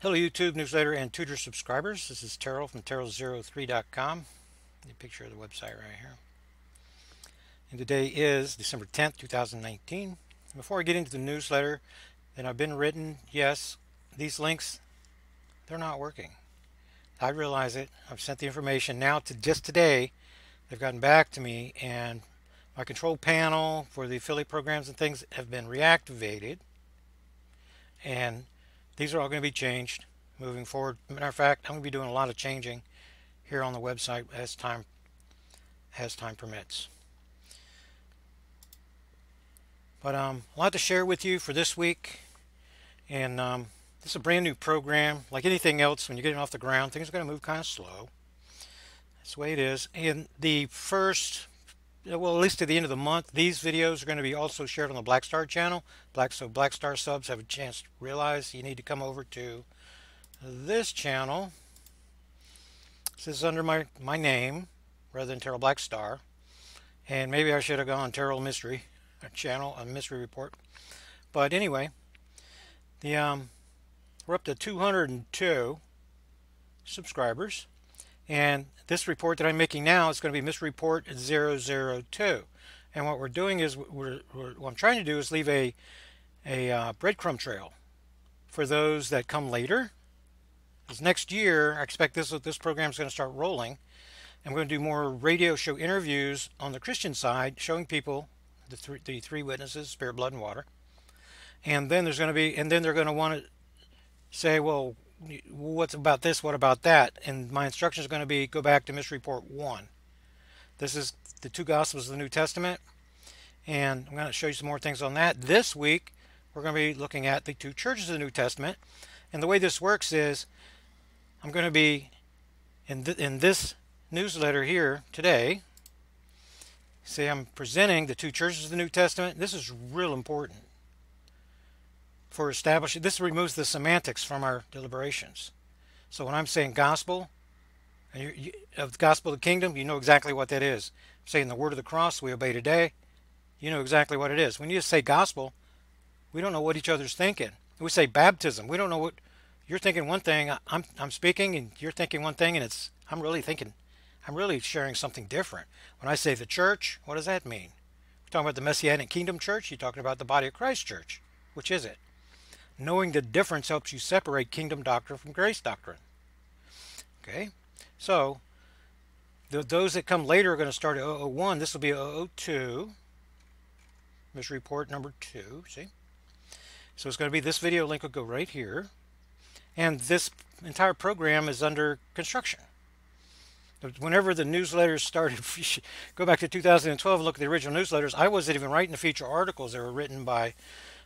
Hello YouTube newsletter and tutor subscribers. This is Terral from Terral03.com. A picture of the website right here. And today is December 10th, 2019. Before I get into the newsletter that I've been written, yes, these links, they're not working. I realize it. I've sent the information now to just today. They've gotten back to me and my control panel for the affiliate programs and things have been reactivated. And these are all going to be changed moving forward. Matter of fact, I'm going to be doing a lot of changing here on the website as time as time permits. But um, a lot to share with you for this week, and um, this is a brand new program. Like anything else, when you're getting off the ground, things are going to move kind of slow. That's the way it is. And the first well, at least to the end of the month, these videos are going to be also shared on the Black Star channel. Black So Black Star subs have a chance to realize you need to come over to this channel. This is under my, my name rather than Terral Black Star. And maybe I should have gone Terral Mystery channel, a mystery report. But anyway, the um, we're up to 202 subscribers. And this report that I'm making now is going to be misreport 002. And what we're doing is, we're, we're, what I'm trying to do is leave a, a uh, breadcrumb trail for those that come later. Because next year, I expect this, this program is going to start rolling. And we're going to do more radio show interviews on the Christian side, showing people the, th the three witnesses, spirit, blood, and water. And then there's going to be, and then they're going to want to say, well, what's about this, what about that? And my instruction is going to be go back to misreport 1. This is the two Gospels of the New Testament. And I'm going to show you some more things on that. This week, we're going to be looking at the two churches of the New Testament. And the way this works is I'm going to be in, th in this newsletter here today. See, I'm presenting the two churches of the New Testament. This is real important for establishing, this removes the semantics from our deliberations. So when I'm saying gospel, you, you, of the gospel of the kingdom, you know exactly what that is. I'm saying the word of the cross we obey today, you know exactly what it is. When you say gospel, we don't know what each other's thinking. We say baptism, we don't know what you're thinking one thing, I'm, I'm speaking and you're thinking one thing and it's, I'm really thinking, I'm really sharing something different. When I say the church, what does that mean? We're talking about the Messianic Kingdom Church, you're talking about the Body of Christ Church. Which is it? Knowing the difference helps you separate kingdom doctrine from grace doctrine. Okay, so the, those that come later are going to start at 001. This will be 002. Mission report number two. See? So it's going to be this video link will go right here. And this entire program is under construction. Whenever the newsletters started, go back to 2012 and look at the original newsletters. I wasn't even writing the feature articles that were written by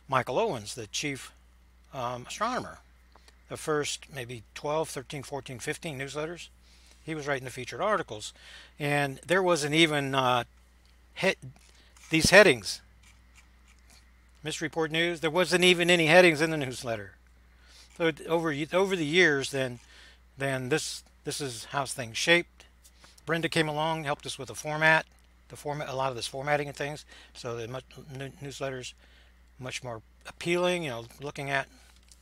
Michael Owens, the chief um, astronomer. The first maybe 12, 13, 14, 15 newsletters, he was writing the featured articles. And there wasn't even uh, he these headings. Misreport News, there wasn't even any headings in the newsletter. So over over the years, then then this this is how things shaped. Brenda came along, helped us with the format, the format, a lot of this formatting and things. So the much, newsletters much more appealing, you know, looking at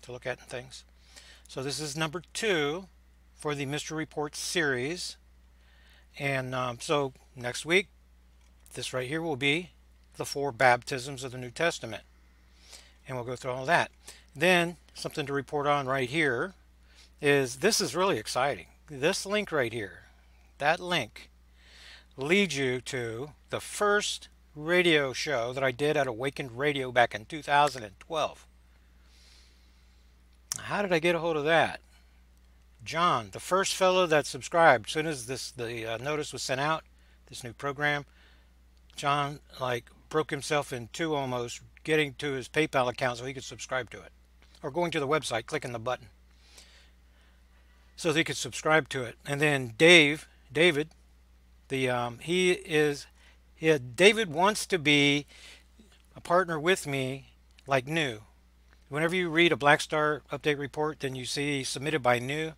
to look at and things. So this is number two for the Mystery Report series. And um, so next week, this right here will be the four baptisms of the New Testament. And we'll go through all that. Then something to report on right here is this is really exciting. This link right here, that link leads you to the first radio show that I did at Awakened Radio back in 2012. How did I get a hold of that? John, the first fellow that subscribed, as soon as this the uh, notice was sent out, this new program, John like broke himself in two almost, getting to his PayPal account so he could subscribe to it, or going to the website, clicking the button, so he could subscribe to it. And then Dave, David, the um, he is, yeah, David wants to be a partner with me, like new. Whenever you read a Black Star update report, then you see submitted by new,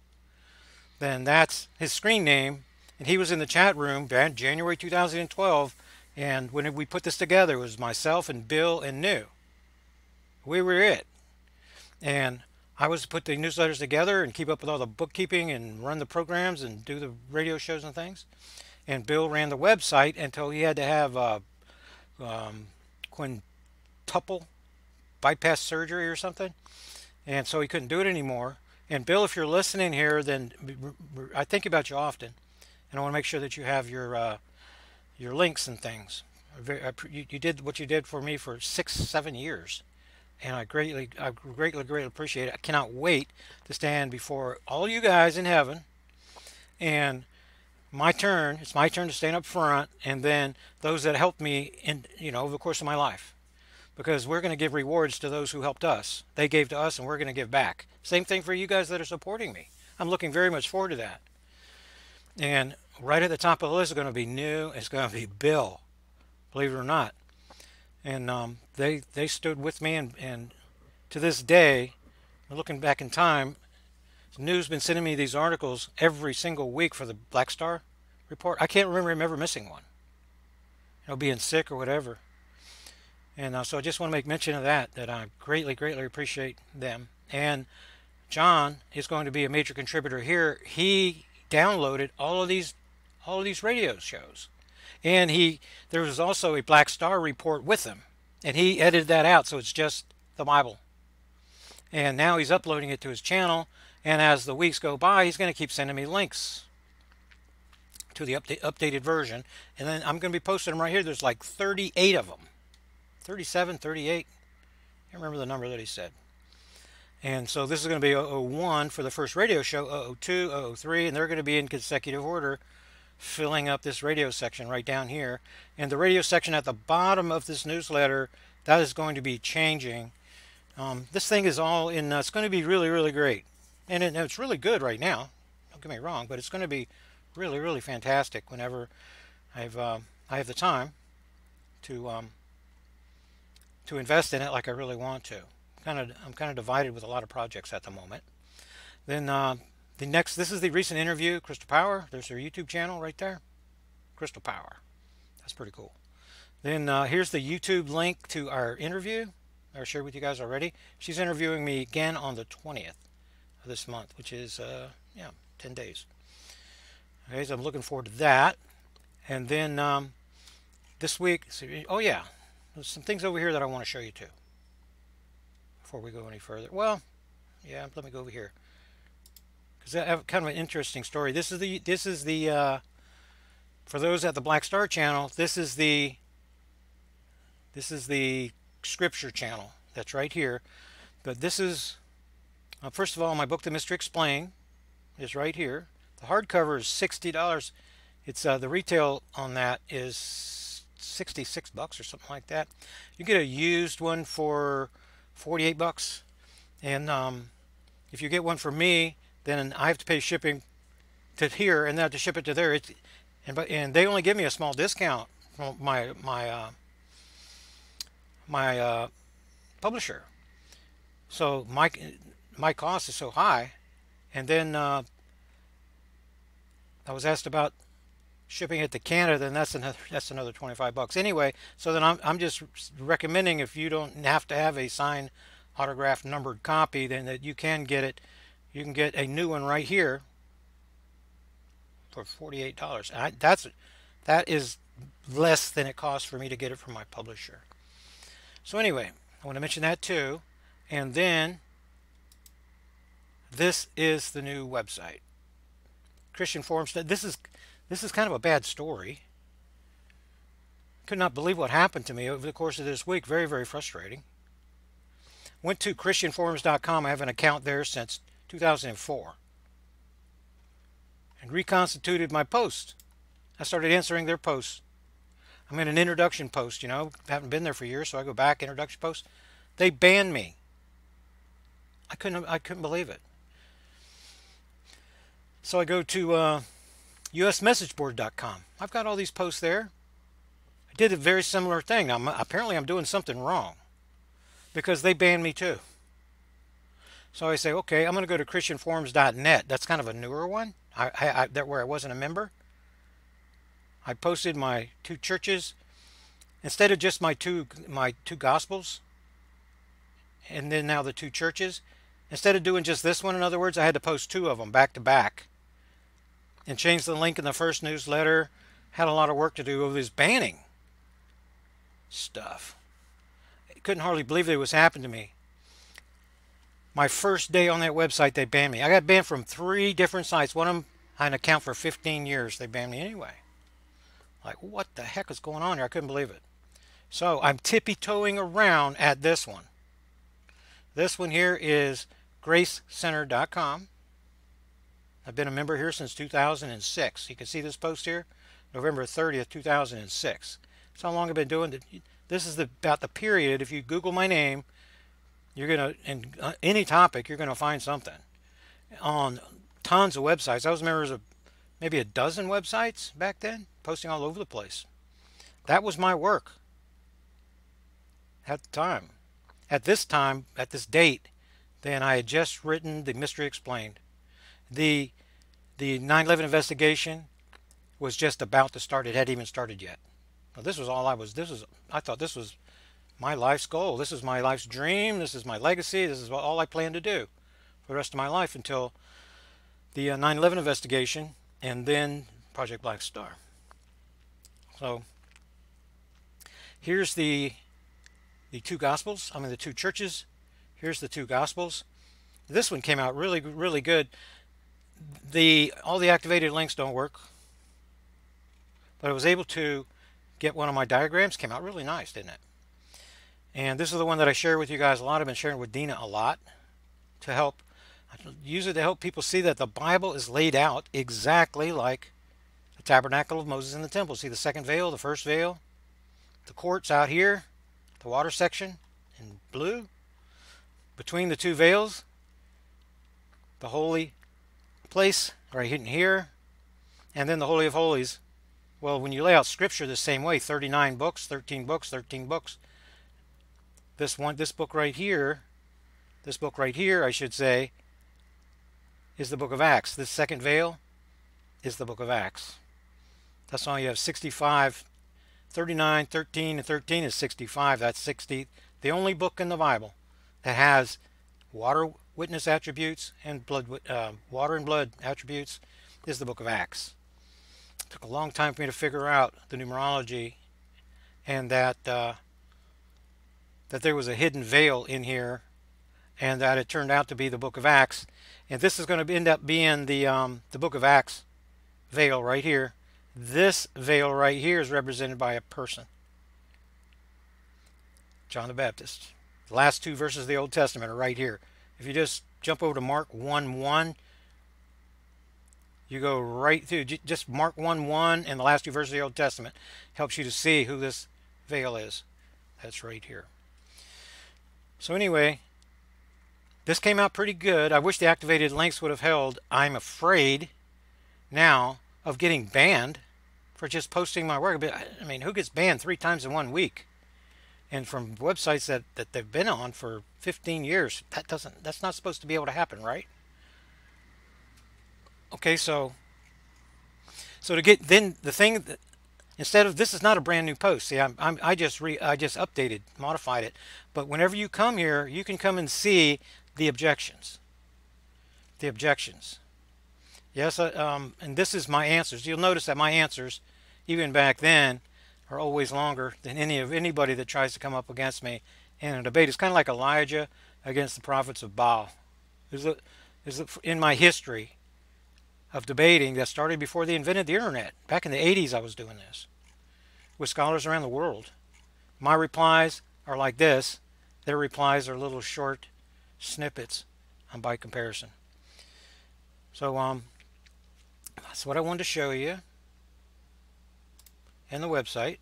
then that's his screen name. And he was in the chat room January 2012. And when we put this together, it was myself and Bill and New. We were it. And I was to put the newsletters together and keep up with all the bookkeeping and run the programs and do the radio shows and things. And Bill ran the website until he had to have uh, um, quintuple bypass surgery or something. And so he couldn't do it anymore. And Bill, if you're listening here, then I think about you often. And I want to make sure that you have your uh, your links and things. You, you did what you did for me for six, seven years and I greatly, I greatly, greatly appreciate it. I cannot wait to stand before all you guys in heaven, and my turn. It's my turn to stand up front, and then those that helped me in, you know, over the course of my life, because we're going to give rewards to those who helped us. They gave to us, and we're going to give back. Same thing for you guys that are supporting me. I'm looking very much forward to that. And right at the top of the list is going to be new. It's going to be Bill, believe it or not and um, they they stood with me and, and to this day looking back in time news been sending me these articles every single week for the black star report i can't remember him ever missing one you know being sick or whatever and uh, so i just want to make mention of that that i greatly greatly appreciate them. And john is going to be a major contributor here. He downloaded all of these all of these radio shows. And he there was also a Black Star report with him, and he edited that out, so it's just the Bible. And now he's uploading it to his channel, and as the weeks go by, he's going to keep sending me links to the update, updated version, and then I'm going to be posting them right here. There's like 38 of them, 37, 38. I can't remember the number that he said. And so this is going to be 001 for the first radio show, 002, 003, and they're going to be in consecutive order filling up this radio section right down here. And the radio section at the bottom of this newsletter, that is going to be changing. Um, this thing is all in, uh, it's going to be really, really great. And it, it's really good right now. Don't get me wrong, but it's going to be really, really fantastic whenever I've, uh, I have the time to, um, to invest in it like I really want to. Kind of, I'm kind of divided with a lot of projects at the moment. Then uh, the next, this is the recent interview, Crystal Power. There's their YouTube channel right there. Crystal Power. That's pretty cool. Then uh, here's the YouTube link to our interview I shared with you guys already. She's interviewing me again on the 20th of this month, which is, uh, yeah, 10 days. Okay, so I'm looking forward to that. And then um, this week, oh yeah, there's some things over here that I want to show you too. Before we go any further. Well, yeah, let me go over here because I have kind of an interesting story. This is the this is the uh, for those at the Black Star channel. This is the this is the scripture channel that's right here. But this is uh, first of all my book, The Mystery Explained, is right here. The hardcover is sixty dollars. It's uh, the retail on that is sixty six bucks or something like that. You get a used one for forty eight bucks, and um, if you get one for me then I have to pay shipping to here and then to ship it to there. It's, and but and they only give me a small discount from my my uh, my uh, publisher. So my my cost is so high, and then uh, I was asked about shipping it to Canada, then that's another that's another 25 bucks. Anyway, so then I'm I'm just recommending if you don't have to have a signed autographed numbered copy, then that you can get it you can get a new one right here for $48. That's that is less than it costs for me to get it from my publisher. So anyway, I want to mention that too. And then this is the new website. Christian Forums. This is this is kind of a bad story. Could not believe what happened to me over the course of this week. Very, very frustrating. Went to ChristianForums.com. I have an account there since 2004 and reconstituted my post. I started answering their posts. I'm in an introduction post, you know, haven't been there for years, so I go back, introduction post. They banned me. I couldn't, I couldn't believe it. So I go to uh, usmessageboard.com. I've got all these posts there. I did a very similar thing. Now, apparently I'm doing something wrong because they banned me too. So I say, okay, I'm going to go to christianforums.net. That's kind of a newer one. I, I, I, that where I wasn't a member. I posted my two churches instead of just my two my two gospels, and then now the two churches. instead of doing just this one, in other words, I had to post two of them back to back and changed the link in the first newsletter. Had a lot of work to do with this banning stuff. I couldn't hardly believe it was happening to me. My first day on that website, they banned me. I got banned from three different sites. One of them I had an account for 15 years. They banned me anyway. Like, what the heck is going on here? I couldn't believe it. So I'm tippy-toeing around at this one. This one here is gracecentered.com. I've been a member here since 2006. You can see this post here, November 30th, 2006. That's how long I've been doing it. This is the, about the period. If you Google my name, you're going to, in uh, any topic, you're going to find something. On tons of websites. I was members of maybe a dozen websites back then, posting all over the place. That was my work at the time. At this time, at this date, then I had just written The Mystery Explained. The the 9/11 investigation was just about to start. It hadn't even started yet. Well, this was all I was. This was. I thought this was my life's goal. This is my life's dream. This is my legacy. This is all I plan to do for the rest of my life until the 9/11 uh, investigation and then Project Black Star. So here's the the two gospels. I mean the two churches. Here's the two gospels. This one came out really really good the all the activated links don't work. But I was able to get one of my diagrams came out really nice didn't it? And this is the one that I share with you guys a lot. I've been sharing with Dina a lot to help use it to help people see that the Bible is laid out exactly like the tabernacle of Moses in the temple. See the second veil the first veil the courts out here the water section in blue. Between the two veils the holy place right in here and then the Holy of Holies. Well when you lay out scripture the same way 39 books 13 books 13 books. This one this book right here this book right here I should say is the book of Acts. This second veil is the book of Acts. That's why you have 65 39 13 and 13 is 65 that's 60 the only book in the Bible that has water witness attributes and blood, uh, water and blood attributes is the book of Acts. It took a long time for me to figure out the numerology and that uh, that there was a hidden veil in here and that it turned out to be the book of Acts. And this is going to end up being the, um, the book of Acts veil right here. This veil right here is represented by a person. John the Baptist. The last two verses of the Old Testament are right here. If you just jump over to Mark 1 1, you go right through, just Mark 1 1 and the last two verses of the Old Testament helps you to see who this veil is. That's right here. So, anyway, this came out pretty good. I wish the activated links would have held. I'm afraid now of getting banned for just posting my work. But I mean, who gets banned three times in one week? And from websites that, that they've been on for 15 years that doesn't that's not supposed to be able to happen right? Okay so so to get then the thing that instead of this is not a brand new post see I'm, I'm I just re I just updated modified it. But whenever you come here you can come and see the objections. The objections. Yes uh, um, and this is my answers. You'll notice that my answers even back then are always longer than any of anybody that tries to come up against me in a debate. It's kind of like Elijah against the prophets of Baal. Is it is in my history of debating that started before they invented the internet. Back in the 80s, I was doing this with scholars around the world. My replies are like this. Their replies are little short snippets um, by comparison. So um, that's what I wanted to show you and the website.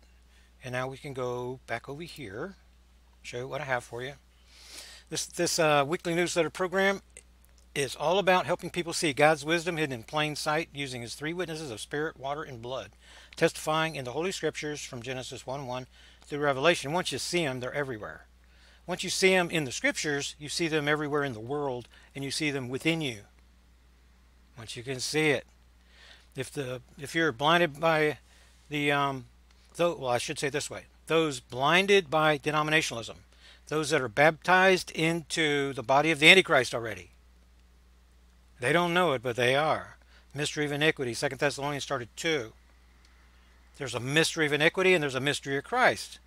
And now we can go back over here, show you what I have for you. This, this uh, weekly newsletter program is all about helping people see God's wisdom hidden in plain sight using his three witnesses of spirit, water, and blood, testifying in the Holy Scriptures from Genesis 1-1 through Revelation. Once you see them, they're everywhere. Once you see them in the Scriptures, you see them everywhere in the world, and you see them within you. Once you can see it. If the if you're blinded by the um, though well I should say this way those blinded by denominationalism those that are baptized into the body of the Antichrist already. They don't know it, but they are. Mystery of iniquity. Second Thessalonians started two. There's a mystery of iniquity and there's a mystery of Christ.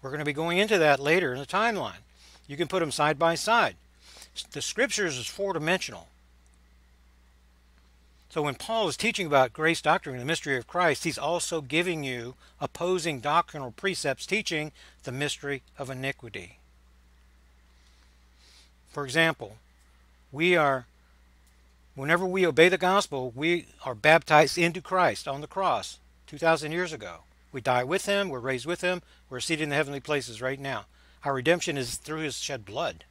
We're going to be going into that later in the timeline. You can put them side by side. The scriptures is four dimensional. So when Paul is teaching about grace doctrine and the mystery of Christ, he's also giving you opposing doctrinal precepts teaching the mystery of iniquity. For example, we are, whenever we obey the gospel, we are baptized into Christ on the cross 2,000 years ago. We die with him, we're raised with him, we're seated in the heavenly places right now. Our redemption is through his shed blood.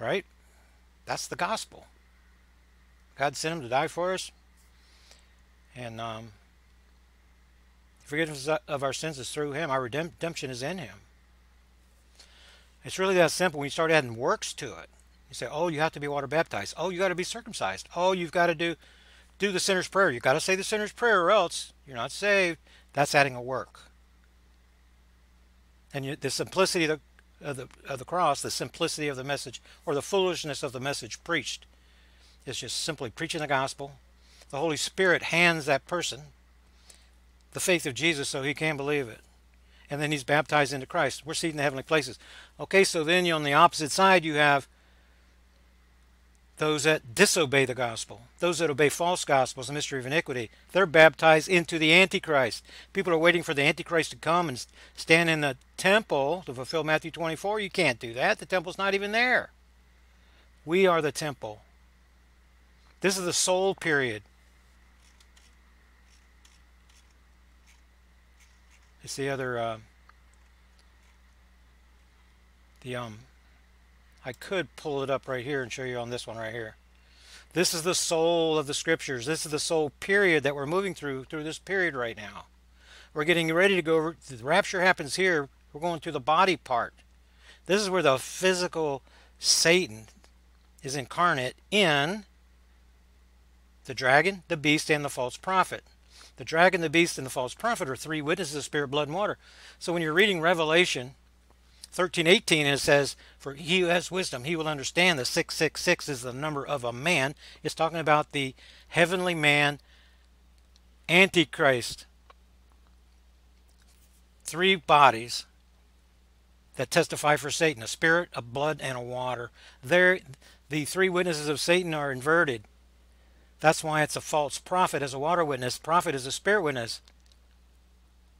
Right? That's the gospel. God sent him to die for us. And um, forgiveness of our sins is through him. Our redemption is in him. It's really that simple when you start adding works to it. You say, oh, you have to be water baptized. Oh, you got to be circumcised. Oh, you've got to do do the sinner's prayer. You've got to say the sinner's prayer or else you're not saved. That's adding a work. And you, the simplicity of the, of the, of the cross, the simplicity of the message, or the foolishness of the message preached is just simply preaching the gospel. The Holy Spirit hands that person the faith of Jesus so he can believe it. And then he's baptized into Christ. We're seated in the heavenly places. Okay, so then on the opposite side you have those that disobey the gospel, those that obey false gospels, the mystery of iniquity. They're baptized into the Antichrist. People are waiting for the Antichrist to come and stand in the temple to fulfill Matthew 24. You can't do that. The temple's not even there. We are the temple. This is the soul period. It's the other, uh, the, um, I could pull it up right here and show you on this one right here. This is the soul of the scriptures. This is the soul period that we're moving through, through this period right now. We're getting ready to go, the rapture happens here. We're going through the body part. This is where the physical Satan is incarnate in the dragon, the beast, and the false prophet. The dragon, the beast, and the false prophet are three witnesses of spirit, blood, and water. So when you're reading Revelation 13, 18, it says, For he who has wisdom, he will understand that 666 is the number of a man. It's talking about the heavenly man, Antichrist. Three bodies that testify for Satan a spirit, a blood, and a water. There, the three witnesses of Satan are inverted. That's why it's a false prophet as a water witness. Prophet is a spirit witness.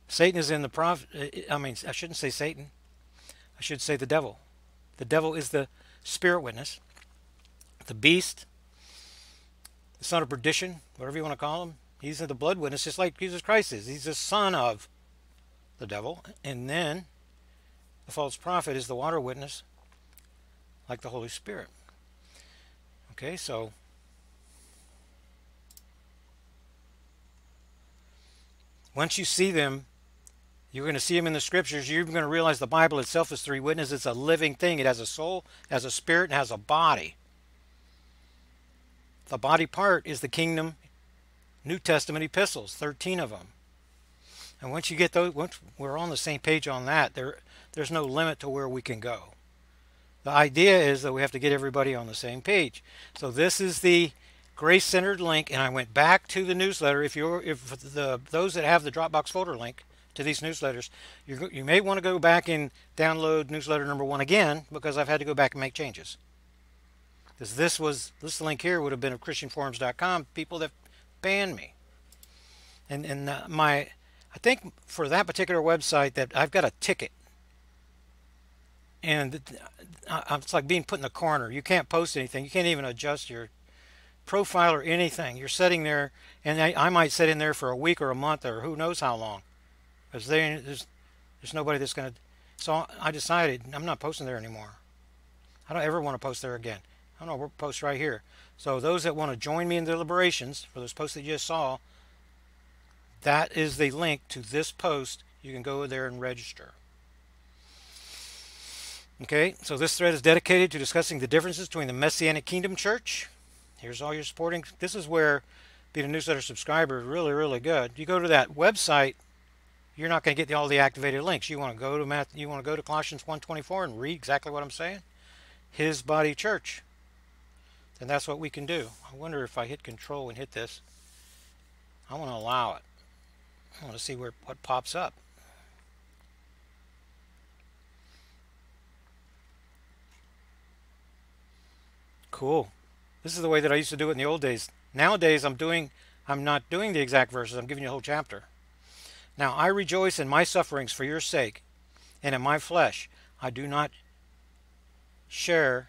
Satan is in the prophet. I mean, I shouldn't say Satan. I should say the devil. The devil is the spirit witness. The beast, the son of perdition, whatever you want to call him. He's the blood witness, just like Jesus Christ is. He's the son of the devil. And then the false prophet is the water witness, like the Holy Spirit. Okay, so Once you see them, you're going to see them in the scriptures. You're going to realize the Bible itself is three witnesses. It's a living thing. It has a soul, has a spirit, and has a body. The body part is the kingdom New Testament epistles, 13 of them. And once you get those, once we're on the same page on that, there, there's no limit to where we can go. The idea is that we have to get everybody on the same page. So this is the grace-centered link, and I went back to the newsletter. If you're, if the those that have the Dropbox folder link to these newsletters, you you may want to go back and download newsletter number one again because I've had to go back and make changes. Because this was this link here would have been of ChristianForums.com people that banned me, and and uh, my I think for that particular website that I've got a ticket and uh, it's like being put in a corner. You can't post anything. You can't even adjust your profile or anything. You're sitting there, and I, I might sit in there for a week or a month or who knows how long, because there's there's nobody that's going to. So I decided I'm not posting there anymore. I don't ever want to post there again. I don't know. We'll post right here. So those that want to join me in the deliberations for those posts that you just saw, that is the link to this post. You can go there and register. Okay, so this thread is dedicated to discussing the differences between the Messianic Kingdom Church Here's all your supporting. This is where being a newsletter subscriber is really, really good. You go to that website you're not going to get all the activated links. You want to go to Math, you want to go to Colossians 1:24 and read exactly what I'm saying. His body church. Then that's what we can do. I wonder if I hit control and hit this. I want to allow it. I want to see where what pops up. Cool. This is the way that I used to do it in the old days. Nowadays I'm doing I'm not doing the exact verses. I'm giving you a whole chapter. Now I rejoice in my sufferings for your sake, and in my flesh I do not share,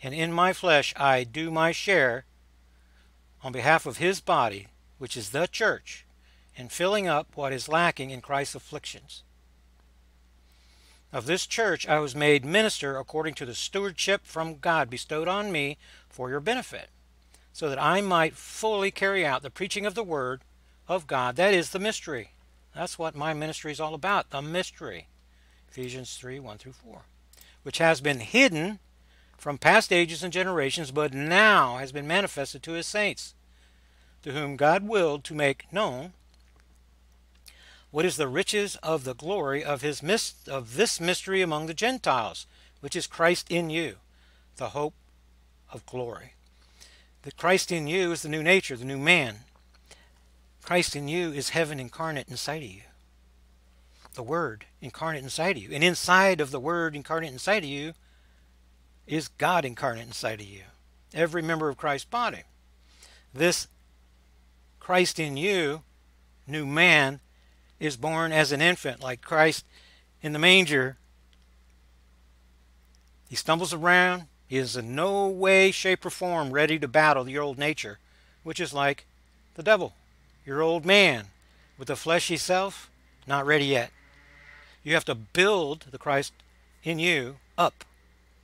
and in my flesh I do my share on behalf of his body, which is the church, in filling up what is lacking in Christ's afflictions. Of this church I was made minister according to the stewardship from God bestowed on me for your benefit, so that I might fully carry out the preaching of the word of God. That is the mystery. That's what my ministry is all about, the mystery. Ephesians 3 1 through 4. Which has been hidden from past ages and generations, but now has been manifested to his saints, to whom God willed to make known what is the riches of the glory of his of this mystery among the Gentiles, which is Christ in you, the hope of glory. The Christ in you is the new nature, the new man, Christ in you is heaven incarnate inside of you. The Word incarnate inside of you. And inside of the Word incarnate inside of you is God incarnate inside of you. Every member of Christ's body. This Christ in you, new man, is born as an infant, like Christ in the manger. He stumbles around. He is in no way, shape, or form ready to battle the old nature, which is like the devil your old man with the fleshy self, not ready yet. You have to build the Christ in you up,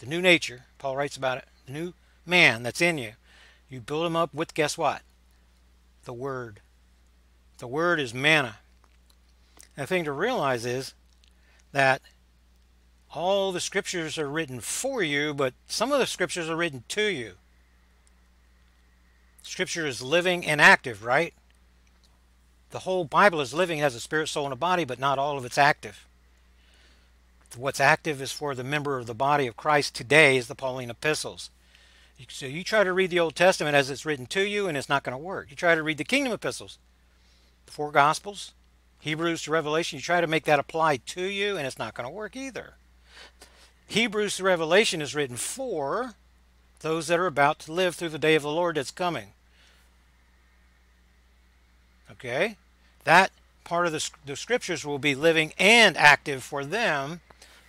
the new nature. Paul writes about it, the new man that's in you. You build him up with, guess what? The Word. The Word is manna. The thing to realize is that all the scriptures are written for you, but some of the scriptures are written to you. Scripture is living and active, right? the whole Bible is living as a spirit, soul, and a body, but not all of it's active. What's active is for the member of the body of Christ today is the Pauline epistles. So you try to read the Old Testament as it's written to you, and it's not going to work. You try to read the kingdom epistles, the four Gospels, Hebrews to Revelation, you try to make that apply to you, and it's not going to work either. Hebrews to Revelation is written for those that are about to live through the day of the Lord that's coming. Okay? that part of the, the scriptures will be living and active for them,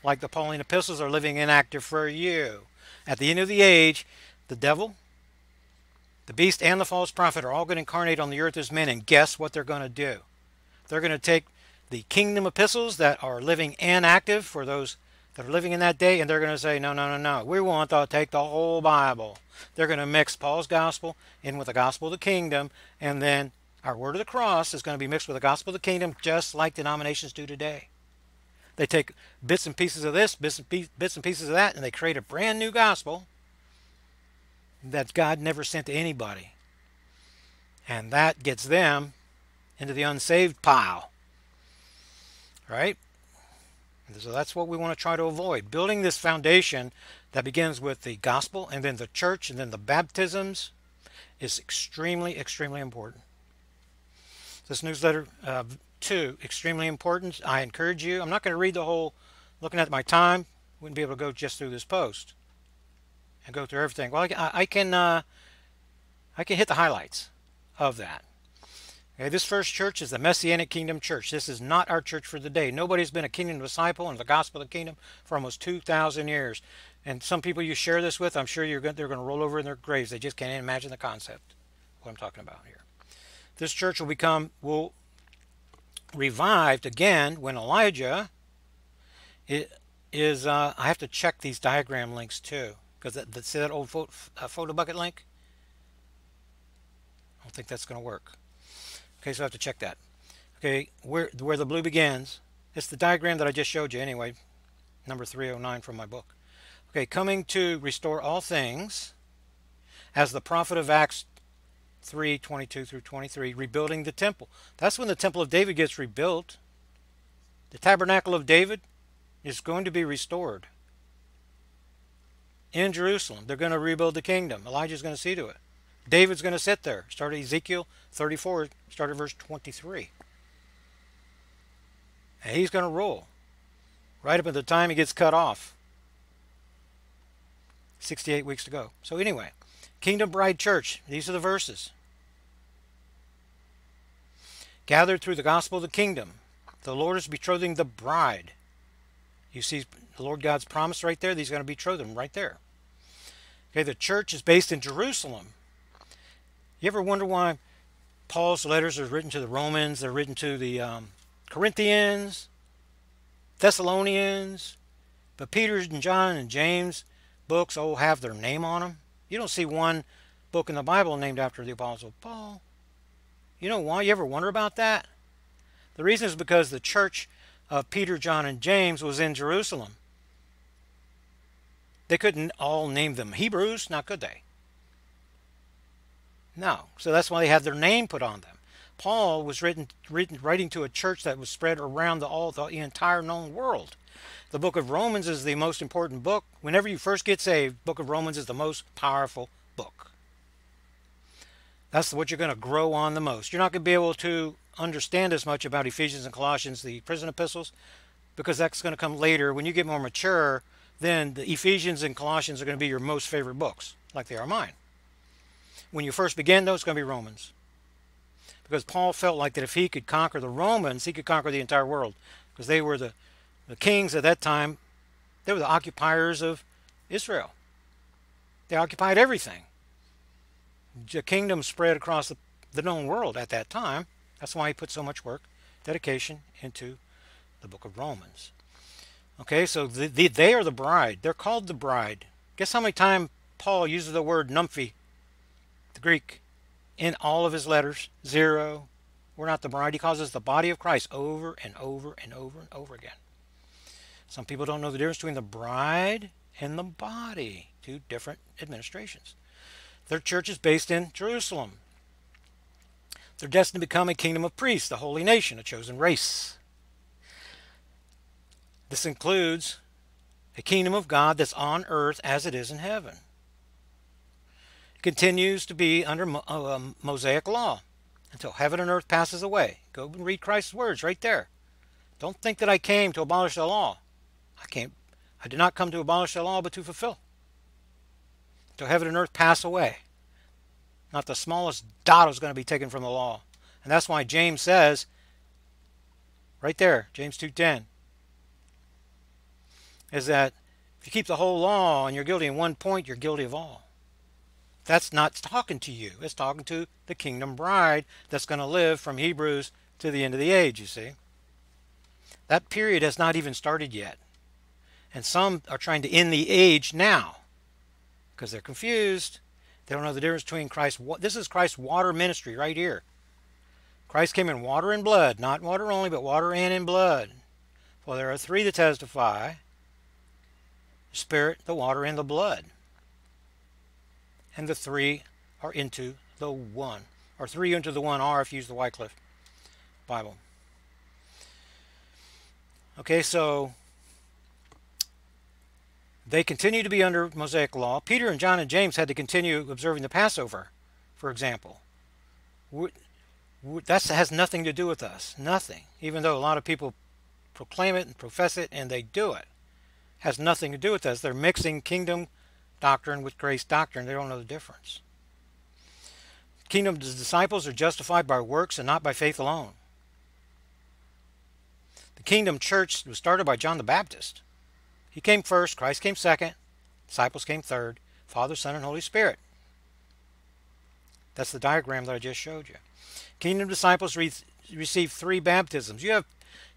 like the Pauline epistles are living and active for you. At the end of the age, the devil, the beast, and the false prophet are all going to incarnate on the earth as men, and guess what they're going to do? They're going to take the kingdom epistles that are living and active for those that are living in that day, and they're going to say, no, no, no, no. We want to take the whole Bible. They're going to mix Paul's gospel in with the gospel of the kingdom, and then our word of the cross is going to be mixed with the gospel of the kingdom just like denominations do today. They take bits and pieces of this, bits and, bits and pieces of that, and they create a brand new gospel that God never sent to anybody. And that gets them into the unsaved pile. Right? So that's what we want to try to avoid. Building this foundation that begins with the gospel and then the church and then the baptisms is extremely, extremely important. This newsletter, uh, two, extremely important. I encourage you. I'm not going to read the whole, looking at my time, wouldn't be able to go just through this post and go through everything. Well, I, I can, uh, I can hit the highlights of that. Okay, this first church is the Messianic Kingdom Church. This is not our church for the day. Nobody's been a kingdom disciple in the gospel of the kingdom for almost 2,000 years. And some people you share this with, I'm sure you're going, they're going to roll over in their graves. They just can't imagine the concept, what I'm talking about here. This church will become will revived again when Elijah it is uh, I have to check these diagram links too because that, that see that old photo, uh, Photobucket link I don't think that's going to work okay so I have to check that okay where where the blue begins it's the diagram that I just showed you anyway number 309 from my book okay coming to restore all things as the prophet of Acts 3 22 through 23, rebuilding the temple. That's when the temple of David gets rebuilt. The tabernacle of David is going to be restored in Jerusalem. They're going to rebuild the kingdom. Elijah's going to see to it. David's going to sit there. Start at Ezekiel 34, start at verse 23. And he's going to rule right up at the time he gets cut off. 68 weeks to go. So, anyway, Kingdom Bride Church, these are the verses. Gathered through the gospel of the kingdom, the Lord is betrothing the bride. You see the Lord God's promise right there? He's going to betroth them right there. Okay, the church is based in Jerusalem. You ever wonder why Paul's letters are written to the Romans, they're written to the um, Corinthians, Thessalonians, but Peter's and John and James books all have their name on them. You don't see one book in the Bible named after the Apostle Paul. You know why? You ever wonder about that? The reason is because the church of Peter, John, and James was in Jerusalem. They couldn't all name them Hebrews, now could they? No. So that's why they had their name put on them. Paul was written, written writing to a church that was spread around the, all the entire known world. The book of Romans is the most important book. Whenever you first get saved, book of Romans is the most powerful book. That's what you're going to grow on the most. You're not going to be able to understand as much about Ephesians and Colossians, the prison epistles, because that's going to come later. When you get more mature, then the Ephesians and Colossians are going to be your most favorite books, like they are mine. When you first begin, though, it's going to be Romans. Because Paul felt like that if he could conquer the Romans, he could conquer the entire world. Because they were the, the kings at that time, they were the occupiers of Israel. They occupied everything. The kingdom spread across the, the known world at that time. That's why he put so much work, dedication into the book of Romans. Okay, so the, the, they are the bride. They're called the bride. Guess how many times Paul uses the word numphy, Greek, in all of his letters? Zero. We're not the bride. He calls us the body of Christ over and over and over and over again. Some people don't know the difference between the bride and the body. Two different administrations. Their church is based in Jerusalem. They're destined to become a kingdom of priests, a holy nation, a chosen race. This includes a kingdom of God that's on earth as it is in heaven. Continues to be under uh, Mosaic law until heaven and earth passes away. Go and read Christ's words right there. Don't think that I came to abolish the law. I came I did not come to abolish the law but to fulfill. Until heaven and earth pass away. Not the smallest dot is going to be taken from the law. And that's why James says right there, James 2:10 is that if you keep the whole law and you're guilty in one point, you're guilty of all. That's not talking to you. It's talking to the kingdom bride that's going to live from Hebrews to the end of the age, you see. That period has not even started yet. And some are trying to end the age now because they're confused. They don't know the difference between Christ. This is Christ's water ministry right here. Christ came in water and blood, not water only, but water and in blood. For there are three that testify Spirit, the water, and the blood. And the three are into the one. Or three into the one are if you use the Wycliffe Bible. Okay, so they continue to be under Mosaic law. Peter and John and James had to continue observing the Passover, for example. That has nothing to do with us. Nothing. Even though a lot of people proclaim it and profess it and they do it has nothing to do with us. They're mixing kingdom doctrine with grace doctrine. They don't know the difference. Kingdom disciples are justified by works and not by faith alone. The kingdom church was started by John the Baptist. He came first, Christ came second, disciples came third, Father, Son, and Holy Spirit. That's the diagram that I just showed you. Kingdom disciples re receive three baptisms. You have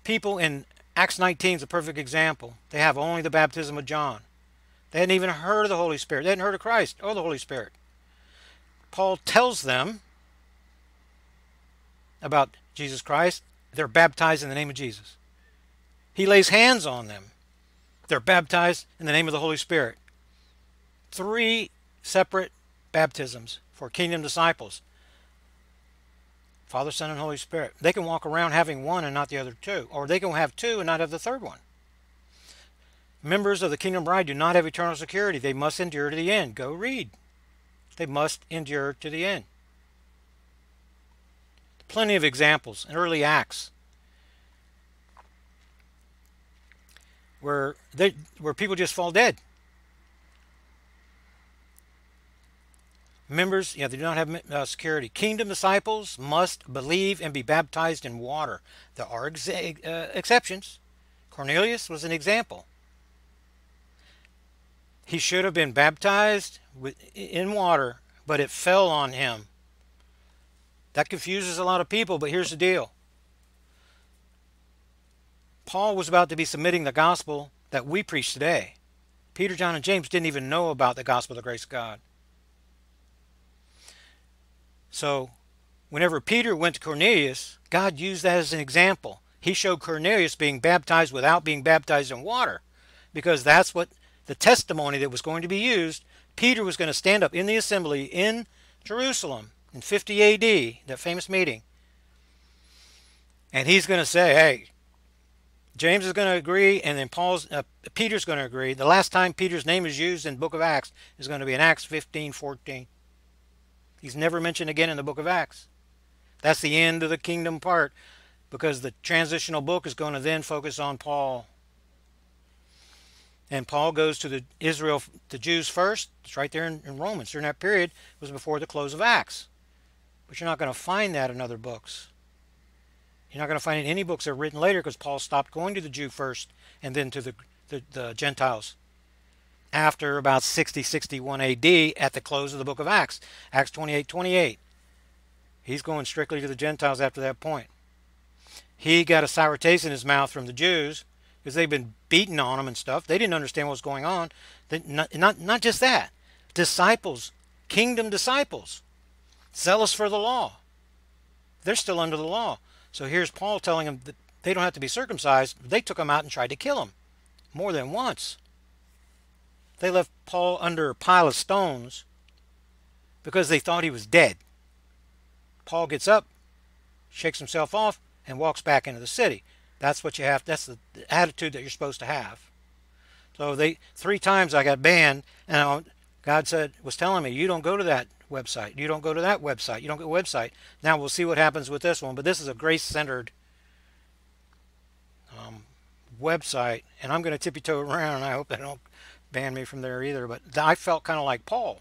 people in Acts 19 is a perfect example. They have only the baptism of John. They hadn't even heard of the Holy Spirit. They hadn't heard of Christ or the Holy Spirit. Paul tells them about Jesus Christ. They're baptized in the name of Jesus. He lays hands on them. They're baptized in the name of the Holy Spirit. Three separate baptisms for kingdom disciples. Father, Son, and Holy Spirit. They can walk around having one and not the other two, or they can have two and not have the third one. Members of the kingdom bride do not have eternal security. They must endure to the end. Go read. They must endure to the end. Plenty of examples in early Acts where they where people just fall dead. Members, yeah, they do not have uh, security. Kingdom disciples must believe and be baptized in water. There are uh, exceptions. Cornelius was an example. He should have been baptized in water, but it fell on him. That confuses a lot of people, but here's the deal. Paul was about to be submitting the gospel that we preach today. Peter, John, and James didn't even know about the gospel of the grace of God. So, whenever Peter went to Cornelius, God used that as an example. He showed Cornelius being baptized without being baptized in water because that's what the testimony that was going to be used. Peter was going to stand up in the assembly in Jerusalem in 50 AD, that famous meeting, and he's going to say, hey, James is going to agree, and then Paul's uh, Peter's going to agree. The last time Peter's name is used in book of Acts is going to be in Acts 15, 14. He's never mentioned again in the book of Acts. That's the end of the kingdom part because the transitional book is going to then focus on Paul. And Paul goes to the Israel, the Jews first. It's right there in, in Romans. During that period, it was before the close of Acts. But you're not going to find that in other books. You're not going to find it in any books that are written later because Paul stopped going to the Jew first and then to the, the, the Gentiles after about 60, 61 AD at the close of the book of Acts. Acts 28, 28. He's going strictly to the Gentiles after that point. He got a sour taste in his mouth from the Jews because they've been beating on him and stuff. They didn't understand what was going on. Not, not, not just that. Disciples, kingdom disciples, zealous for the law. They're still under the law. So here's Paul telling them that they don't have to be circumcised. They took him out and tried to kill him more than once. They left Paul under a pile of stones because they thought he was dead. Paul gets up, shakes himself off, and walks back into the city. That's what you have. That's the attitude that you're supposed to have. So they three times I got banned, and God said was telling me, "You don't go to that website. You don't go to that website. You don't go to website. Now we'll see what happens with this one. But this is a grace-centered um, website, and I'm going to tippy toe around. And I hope they don't ban me from there either. But I felt kind of like Paul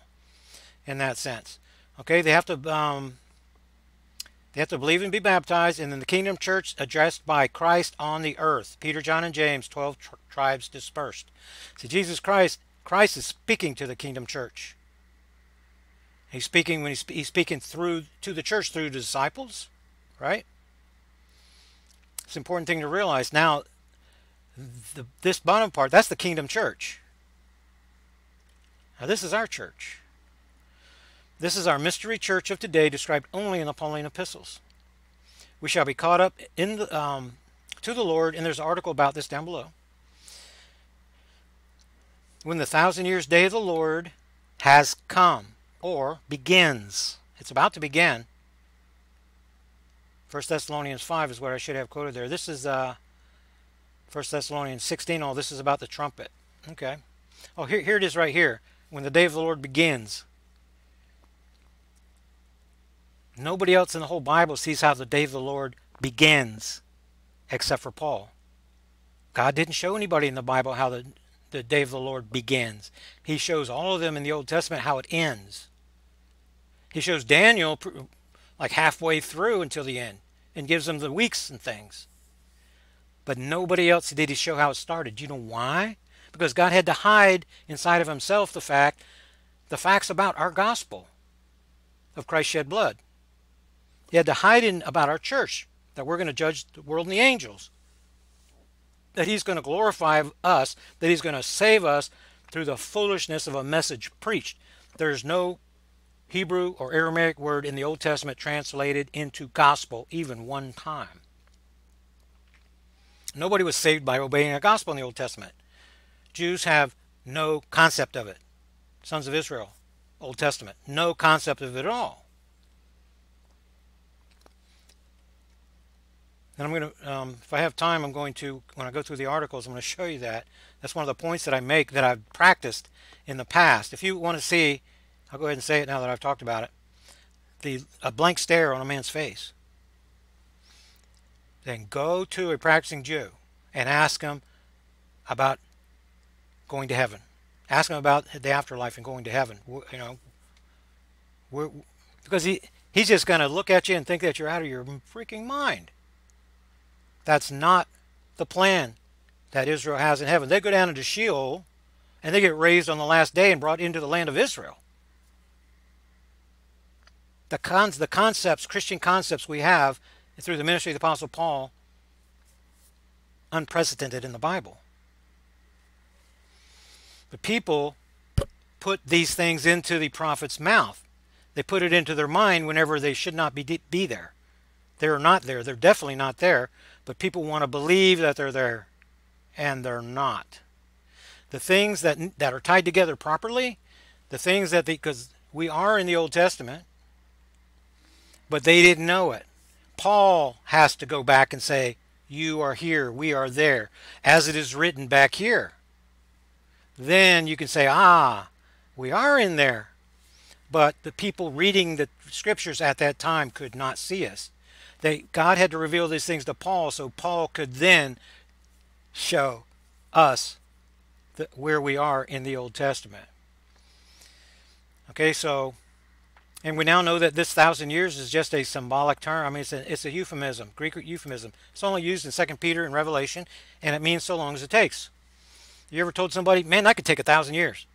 in that sense. Okay, they have to um, they have to believe and be baptized, and then the kingdom church addressed by Christ on the earth. Peter, John, and James, twelve tri tribes dispersed. See, Jesus Christ, Christ is speaking to the kingdom church. He's speaking when he's, he's speaking through to the church through the disciples, right? It's an important thing to realize. Now, the, this bottom part, that's the kingdom church. Now, this is our church. This is our mystery church of today, described only in the Pauline epistles. We shall be caught up in the, um, to the Lord, and there's an article about this down below. When the thousand years day of the Lord has come, or begins. It's about to begin. 1 Thessalonians 5 is what I should have quoted there. This is uh, 1 Thessalonians 16. Oh, this is about the trumpet. Okay. Oh, here, here it is right here. When the day of the Lord begins. Nobody else in the whole Bible sees how the day of the Lord begins except for Paul. God didn't show anybody in the Bible how the the day of the Lord begins. He shows all of them in the Old Testament how it ends. He shows Daniel like halfway through until the end and gives them the weeks and things. But nobody else did he show how it started. You know why? Because God had to hide inside of himself the fact, the facts about our gospel of Christ's shed blood. He had to hide in about our church, that we're going to judge the world and the angels that he's going to glorify us, that he's going to save us through the foolishness of a message preached. There's no Hebrew or Aramaic word in the Old Testament translated into gospel even one time. Nobody was saved by obeying a gospel in the Old Testament. Jews have no concept of it. Sons of Israel, Old Testament, no concept of it at all. And I'm going to, um, if I have time, I'm going to, when I go through the articles, I'm going to show you that. That's one of the points that I make that I've practiced in the past. If you want to see, I'll go ahead and say it now that I've talked about it, the a blank stare on a man's face. Then go to a practicing Jew and ask him about going to heaven. Ask him about the afterlife and going to heaven. You know, we're, because he he's just going to look at you and think that you're out of your freaking mind. That's not the plan that Israel has in heaven. They go down into Sheol and they get raised on the last day and brought into the land of Israel. The, con- the concepts, Christian concepts we have through the ministry of the Apostle Paul, unprecedented in the Bible. But people put these things into the prophet's mouth. They put it into their mind whenever they should not be, be there. They're not there. They're definitely not there but people want to believe that they're there and they're not. The things that that are tied together properly, the things that because we are in the Old Testament, but they didn't know it. Paul has to go back and say, "You are here, we are there," as it is written back here. Then you can say, "Ah, we are in there." But the people reading the scriptures at that time could not see us. They, God had to reveal these things to Paul so Paul could then show us the, where we are in the Old Testament. Okay, so, and we now know that this thousand years is just a symbolic term. I mean, it's a, it's a euphemism, Greek euphemism. It's only used in Second Peter and Revelation, and it means so long as it takes. You ever told somebody, man, that could take a thousand years?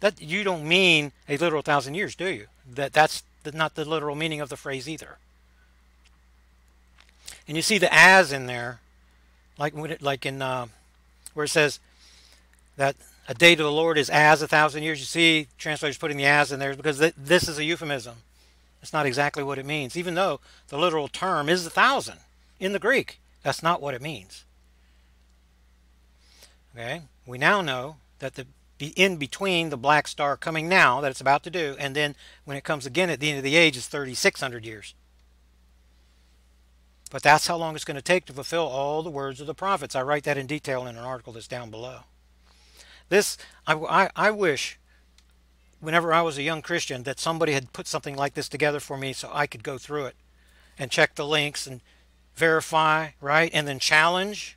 That you don't mean a literal thousand years, do you? That that's not the literal meaning of the phrase either. And you see the as in there, like like in uh, where it says that a day to the Lord is as a thousand years. You see translators putting the as in there because th this is a euphemism. It's not exactly what it means, even though the literal term is a thousand in the Greek. That's not what it means. Okay, we now know that the the in between the black star coming now that it's about to do, and then when it comes again at the end of the age is 3,600 years. But that's how long it's going to take to fulfill all the words of the prophets. I write that in detail in an article that's down below. This, I, I, I wish, whenever I was a young Christian, that somebody had put something like this together for me so I could go through it and check the links and verify, right? And then challenge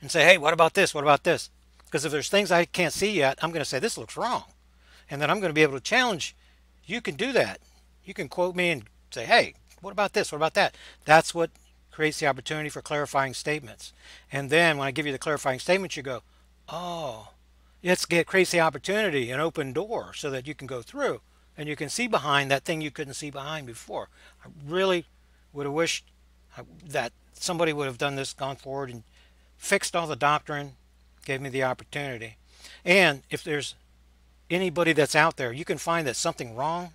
and say, hey, what about this? What about this? Because if there's things I can't see yet, I'm going to say, this looks wrong. And then I'm going to be able to challenge. You can do that. You can quote me and say, hey, what about this? What about that? That's what creates the opportunity for clarifying statements. And then when I give you the clarifying statements, you go, oh, it's it creates the opportunity, an open door, so that you can go through and you can see behind that thing you couldn't see behind before. I really would have wished uh, that somebody would have done this, gone forward and fixed all the doctrine, gave me the opportunity. And if there's anybody that's out there, you can find that something wrong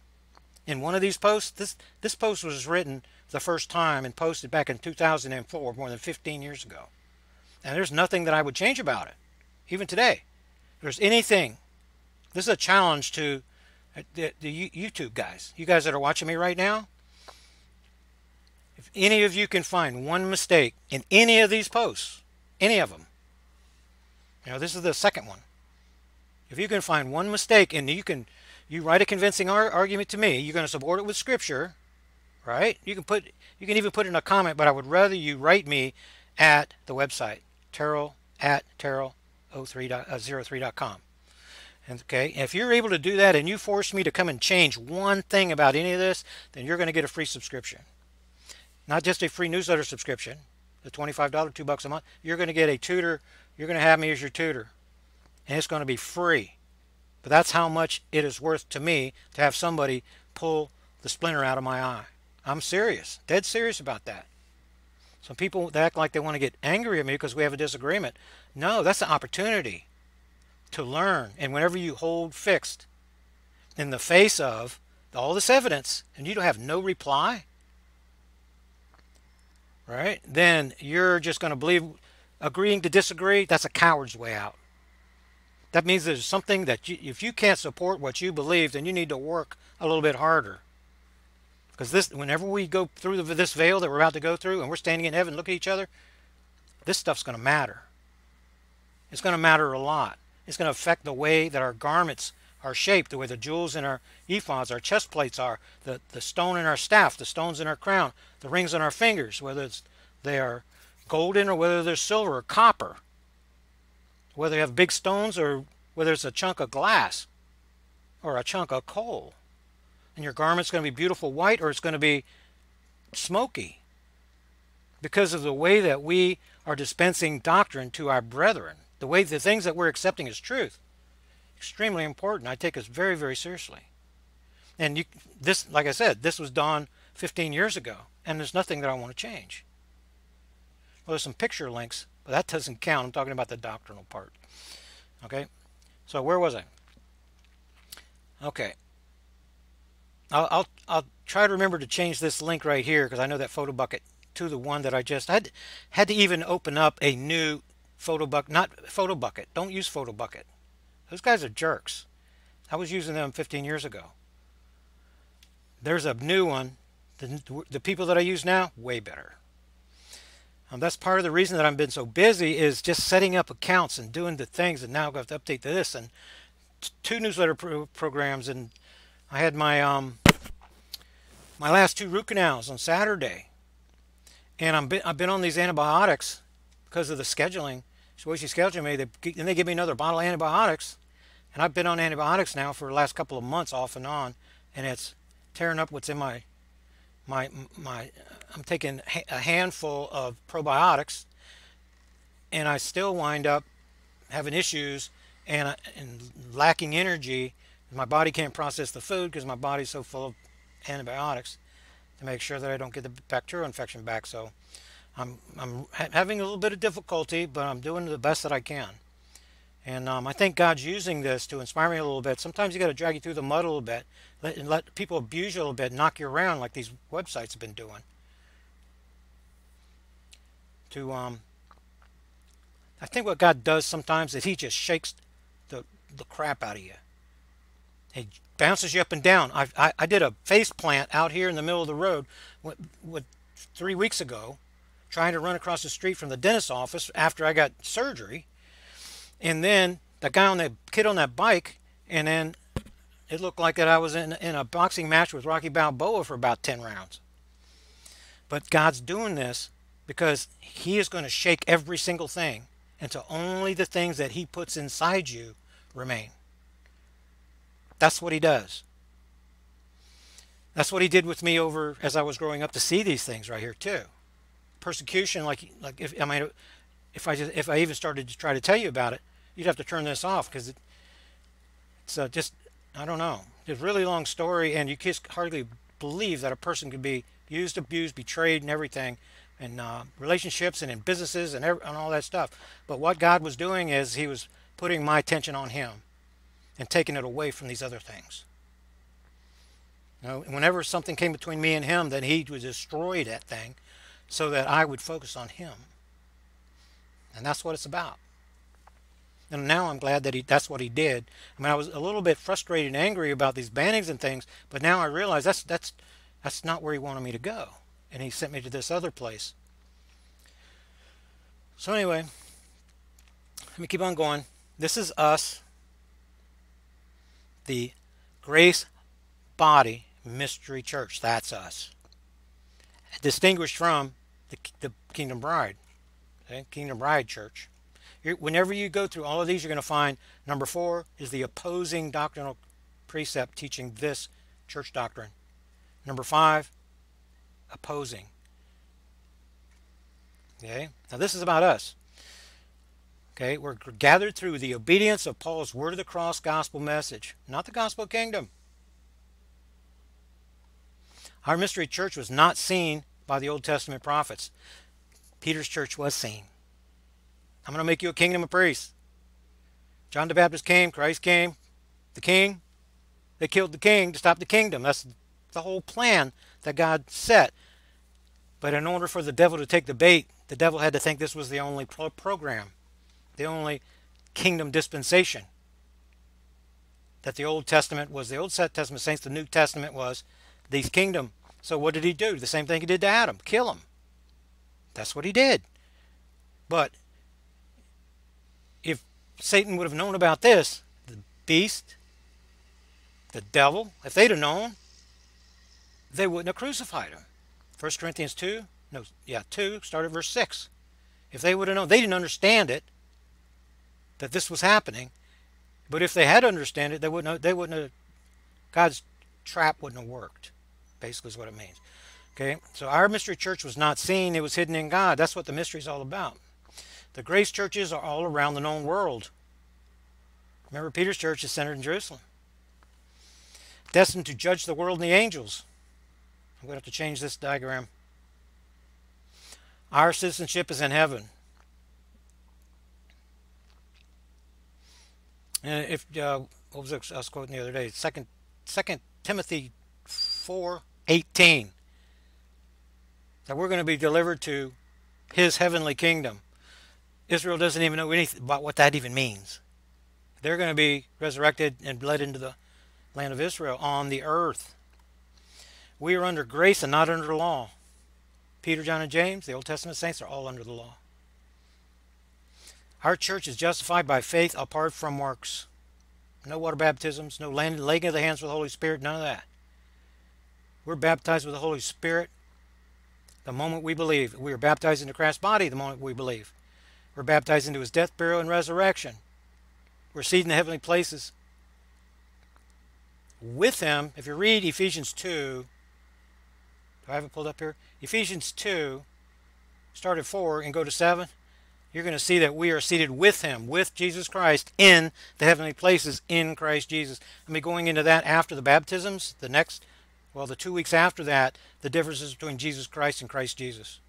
in one of these posts. This this post was written the first time and posted back in 2004, more than 15 years ago. And there's nothing that I would change about it, even today. If there's anything, this is a challenge to uh, the, the YouTube guys, you guys that are watching me right now. If any of you can find one mistake in any of these posts, any of them, you know, this is the second one. If you can find one mistake and you can you write a convincing ar argument to me, you're going to support it with scripture, right? You can put you can even put in a comment, but I would rather you write me at the website, Terral at Terral03.com. Uh, okay, if you're able to do that and you force me to come and change one thing about any of this, then you're going to get a free subscription. Not just a free newsletter subscription, the $25, two bucks a month. You're going to get a tutor. You're going to have me as your tutor. And it's going to be free. But that's how much it is worth to me to have somebody pull the splinter out of my eye. I'm serious, dead serious about that. Some people act like they want to get angry at me because we have a disagreement. No, that's an opportunity to learn. And whenever you hold fixed in the face of all this evidence and you don't have no reply, right? Then you're just going to believe agreeing to disagree. That's a coward's way out. That means there's something that you, if you can't support what you believe, then you need to work a little bit harder. Because this, whenever we go through the, this veil that we're about to go through, and we're standing in heaven, look at each other, this stuff's going to matter. It's going to matter a lot. It's going to affect the way that our garments are shaped, the way the jewels in our ephods, our chest plates are, the, the stone in our staff, the stones in our crown, the rings on our fingers, whether they are golden or whether they're silver or copper, whether you have big stones or whether it's a chunk of glass or a chunk of coal. And your garment's going to be beautiful white or it's going to be smoky. Because of the way that we are dispensing doctrine to our brethren the way the things that we're accepting as truth extremely important. I take this very very seriously. And you this like i said this was done 15 years ago and there's nothing that i want to change. Well there's some picture links but that doesn't count. I'm talking about the doctrinal part. Okay? So where was i? Okay. I'll, I'll, I'll try to remember to change this link right here because I know that Photobucket to the one that I just I had had to even open up a new Photobucket not Photobucket. Don't use Photobucket. Those guys are jerks. I was using them 15 years ago. There's a new one. The, the people that I use now way better um, that's part of the reason that I've been so busy is just setting up accounts and doing the things and now I've got to update this and two newsletter pro programs and I had my um my last two root canals on Saturday, and I'm been, I've been on these antibiotics because of the scheduling. So she scheduled me, they and they give me another bottle of antibiotics, and I've been on antibiotics now for the last couple of months off and on, and it's tearing up what's in my my my. I'm taking a handful of probiotics, and I still wind up having issues and, and lacking energy my body can't process the food because my body's so full of antibiotics to make sure that I don't get the bacterial infection back. So I'm, I'm ha having a little bit of difficulty, but I'm doing the best that I can. And um, I think God's using this to inspire me a little bit. Sometimes you got to drag you through the mud a little bit let, and let people abuse you a little bit, knock you around like these websites have been doing. To um, I think what God does sometimes is He just shakes the the crap out of you. He bounces you up and down. I, I, I did a face plant out here in the middle of the road with, with three weeks ago, trying to run across the street from the dentist's office after I got surgery. And then the guy on the kid on that bike, and then it looked like that I was in, in a boxing match with Rocky Balboa for about 10 rounds. But God's doing this because He is going to shake every single thing until only the things that He puts inside you remain. That's what he does. That's what he did with me over as I was growing up to see these things right here too. Persecution, like like if I mean, if I just, if I even started to try to tell you about it, you'd have to turn this off because it, it's uh, just I don't know. It's a really long story, and you just hardly believe that a person could be used, abused, betrayed, and everything, in uh, relationships and in businesses and, and all that stuff. But what God was doing is He was putting my attention on Him and taking it away from these other things. You know, whenever something came between me and him, then he would destroy that thing so that I would focus on him. And that's what it's about. And now I'm glad that he that's what he did. I mean I was a little bit frustrated and angry about these bannings and things, but now I realize that's that's that's not where he wanted me to go. And he sent me to this other place. So anyway, let me keep on going. This is us the Grace Body Mystery Church. That's us. Distinguished from the, the Kingdom Bride? Kingdom Bride Church. Whenever you go through all of these, you're going to find number four is the opposing doctrinal precept teaching this church doctrine. Number five, opposing. Okay, now this is about us. Okay, we're gathered through the obedience of Paul's word of the cross gospel message, not the gospel kingdom. Our mystery church was not seen by the Old Testament prophets. Peter's church was seen. I'm going to make you a kingdom of priests. John the Baptist came, Christ came, the king. They killed the king to stop the kingdom. That's the whole plan that God set. But in order for the devil to take the bait, the devil had to think this was the only pro program the only kingdom dispensation. That the Old Testament was the Old Testament saints, the New Testament was these kingdom So what did he do? The same thing he did to Adam kill him. That's what he did. But Satan would have known about this, the beast, the devil, if they'd have known, they wouldn't have crucified him. 1 Corinthians 2, no, yeah, 2, start at verse 6. If they would have known, they didn't understand it, that this was happening. But if they had understood it, they wouldn't have, they wouldn't have, God's trap wouldn't have worked, basically is what it means. Okay, so our mystery church was not seen, it was hidden in God. That's what the mystery is all about. The grace churches are all around the known world. Remember, Peter's church is centered in Jerusalem. Destined to judge the world and the angels. I'm going to have to change this diagram. Our citizenship is in heaven. And if uh, what was it I was quoting the other day? Second, Second Timothy four eighteen. That we're going to be delivered to His heavenly kingdom. Israel doesn't even know anything about what that even means. They're going to be resurrected and led into the land of Israel on the earth. We are under grace and not under law. Peter, John, and James, the Old Testament saints, are all under the law. Our church is justified by faith apart from works. No water baptisms, no laying of the hands with the Holy Spirit, none of that. We're baptized with the Holy Spirit the moment we believe. We are baptized into Christ's body the moment we believe. We're baptized into his death, burial, and resurrection. We're seated in the heavenly places with him. If you read Ephesians 2, do I have it pulled up here? Ephesians 2, start at 4 and go to 7. You're going to see that we are seated with him, with Jesus Christ, in the heavenly places in Christ Jesus. I mean, going into that after the baptisms, the next, well, the two weeks after that, the differences between Jesus Christ and Christ Jesus.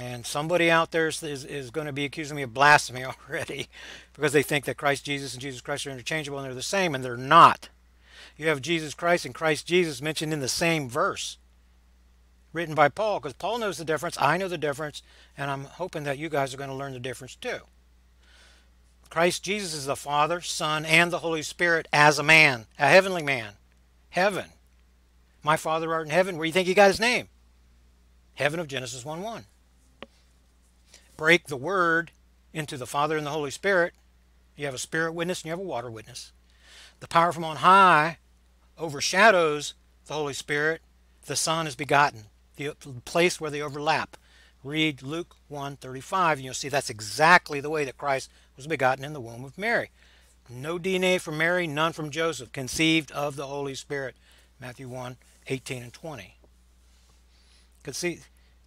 And somebody out there is, is, is, going to be accusing me of blasphemy already because they think that Christ Jesus and Jesus Christ are interchangeable and they're the same, and they're not. You have Jesus Christ and Christ Jesus mentioned in the same verse written by Paul because Paul knows the difference. I know the difference, and I'm hoping that you guys are going to learn the difference too. Christ Jesus is the Father, Son, and the Holy Spirit as a man, a heavenly man. Heaven. My Father art in heaven. Where do you think he got his name? Heaven of Genesis 1 1 break the word into the Father and the Holy Spirit, you have a spirit witness and you have a water witness. The power from on high overshadows the Holy Spirit. The Son is begotten, the place where they overlap. Read Luke 1:35 and you'll see that's exactly the way that Christ was begotten in the womb of Mary. No DNA from Mary, none from Joseph, conceived of the Holy Spirit. Matthew 1, 18 and 20. Because see,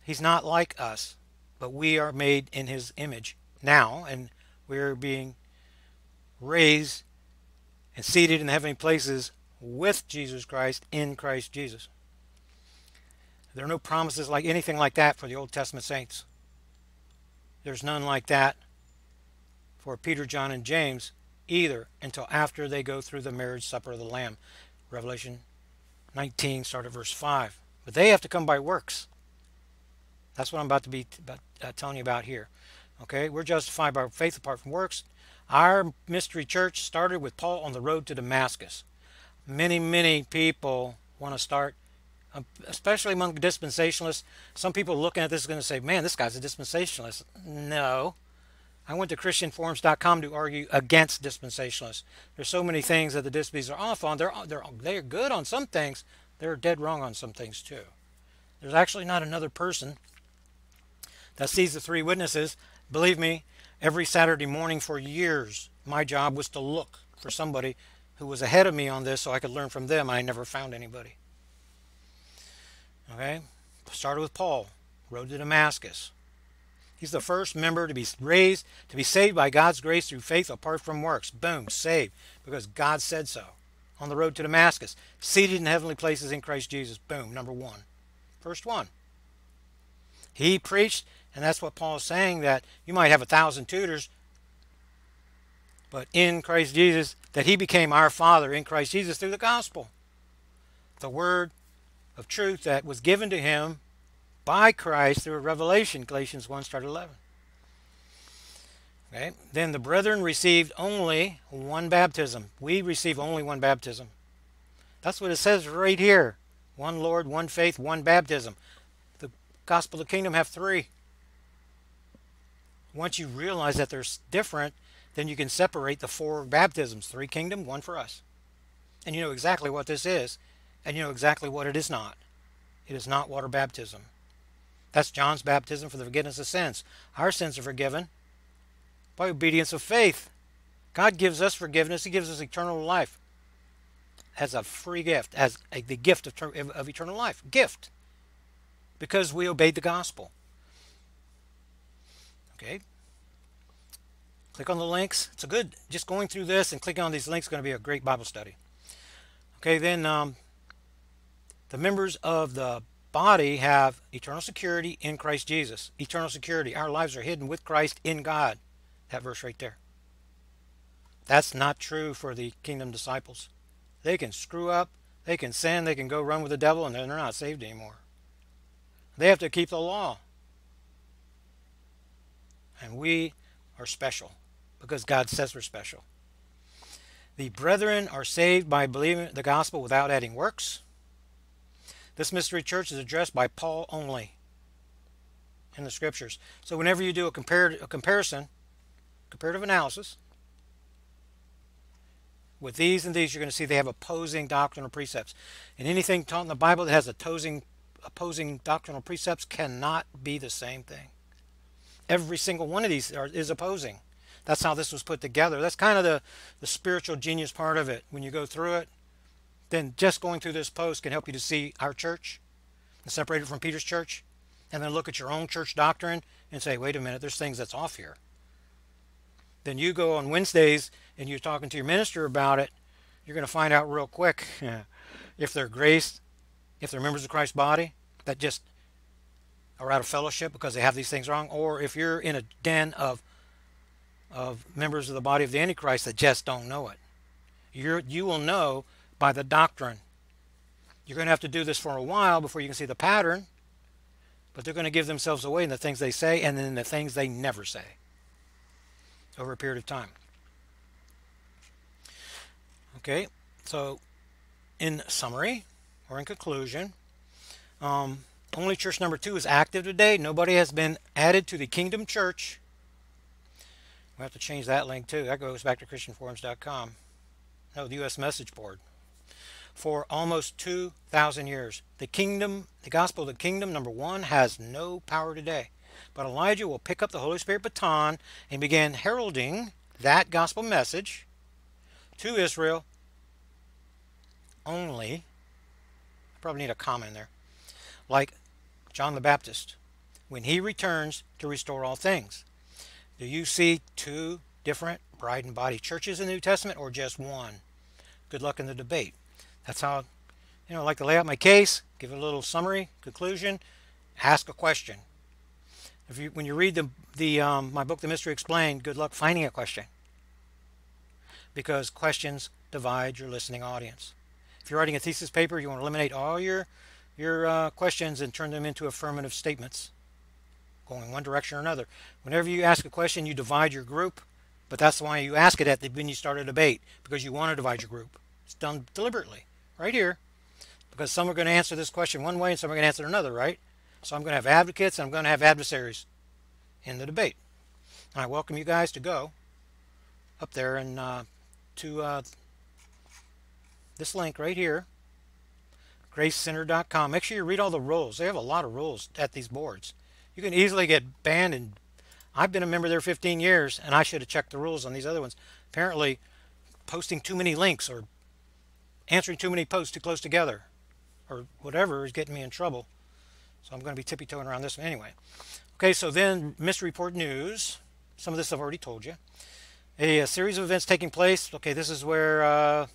he's not like us but we are made in his image now, and we're being raised and seated in the heavenly places with Jesus Christ in Christ Jesus. There are no promises like anything like that for the Old Testament saints. There's none like that for Peter, John, and James either until after they go through the marriage supper of the Lamb. Revelation 19, start at verse 5. But they have to come by works. That's what I'm about to be about, uh, telling you about here. Okay, we're justified by faith apart from works. Our mystery church started with Paul on the road to Damascus. Many, many people want to start, um, especially among dispensationalists. Some people looking at this are going to say, man, this guy's a dispensationalist. No. I went to ChristianForums.com to argue against dispensationalists. There's so many things that the dispensers are off on. They're, they're, they're good on some things. They're dead wrong on some things too. There's actually not another person that sees the three witnesses. Believe me, every Saturday morning for years, my job was to look for somebody who was ahead of me on this so I could learn from them. I never found anybody. Okay? Started with Paul, road to Damascus. He's the first member to be raised, to be saved by God's grace through faith apart from works. Boom, saved because God said so. On the road to Damascus, seated in heavenly places in Christ Jesus. Boom, number one. First one. He preached and that's what Paul is saying that you might have a thousand tutors, but in Christ Jesus, that he became our Father in Christ Jesus through the gospel. The word of truth that was given to him by Christ through a revelation, Galatians 1, start 11. Okay. Then the brethren received only one baptism. We receive only one baptism. That's what it says right here. one Lord, one faith, one baptism. The gospel of the kingdom have three. Once you realize that they're different, then you can separate the four baptisms three kingdom, one for us. And you know exactly what this is, and you know exactly what it is not. It is not water baptism. That's John's baptism for the forgiveness of sins. Our sins are forgiven by obedience of faith. God gives us forgiveness, He gives us eternal life as a free gift, as a, the gift of, of eternal life. Gift. Because we obeyed the gospel. Okay? Click on the links. It's a good, just going through this and clicking on these links is going to be a great Bible study. Okay, then um, the members of the body have eternal security in Christ Jesus. Eternal security. Our lives are hidden with Christ in God. That verse right there. That's not true for the kingdom disciples. They can screw up, they can sin, they can go run with the devil, and then they're not saved anymore. They have to keep the law. And we are special because God says we're special. The brethren are saved by believing the gospel without adding works. This mystery church is addressed by Paul only in the scriptures. So whenever you do a, compar- a comparison, comparative analysis, with these and these, you're going to see they have opposing doctrinal precepts. And anything taught in the Bible that has opposing, opposing doctrinal precepts cannot be the same thing. Every single one of these are, is opposing. That's how this was put together. That's kind of the, the spiritual genius part of it. When you go through it, then just going through this post can help you to see our church and separate it from Peter's church. And then look at your own church doctrine and say, wait a minute, there's things that's off here. Then you go on Wednesdays and you're talking to your minister about it, you're going to find out real quick if they're graced, if they're members of Christ's body that just are out of fellowship because they have these things wrong, or if you're in a den of of members of the body of the Antichrist that just don't know it. You're, you will know by the doctrine. You're going to have to do this for a while before you can see the pattern, but they're going to give themselves away in the things they say and in the things they never say over a period of time. Okay, so in summary or in conclusion, um, only church number two is active today. Nobody has been added to the kingdom church we have to change that link too. That goes back to ChristianForums.com. No, the U.S. Message Board. For almost 2,000 years. The kingdom, the gospel of the kingdom, number one, has no power today. But Elijah will pick up the Holy Spirit baton and begin heralding that gospel message to Israel only. I probably need a comma in there. Like John the Baptist, when he returns to restore all things. Do you see two different bride and body churches in the New Testament or just one? Good luck in the debate. That's how, you know, I like to lay out my case, give a little summary, conclusion, ask a question. If you, when you read the, the um, my book, The Mystery Explained, good luck finding a question. Because questions divide your listening audience. If you're writing a thesis paper, you want to eliminate all your, your uh, questions and turn them into affirmative statements going one direction or another. Whenever you ask a question, you divide your group, but that's why you ask it at the when you start a debate because you want to divide your group. It's done deliberately, right here, because some are going to answer this question one way and some are going to answer another, right? So I'm going to have advocates and I'm going to have adversaries in the debate. And I welcome you guys to go up there and uh, to uh, this link right here, gracecentered.com. Make sure you read all the rules. They have a lot of rules at these boards. You can easily get banned and I've been a member there 15 years and I should have checked the rules on these other ones. Apparently posting too many links or answering too many posts too close together or whatever is getting me in trouble. So I'm going to be tippy-toeing around this one anyway. Okay, so then Mystery Report News. Some of this I've already told you. A, a series of events taking place. Okay, this is where uh,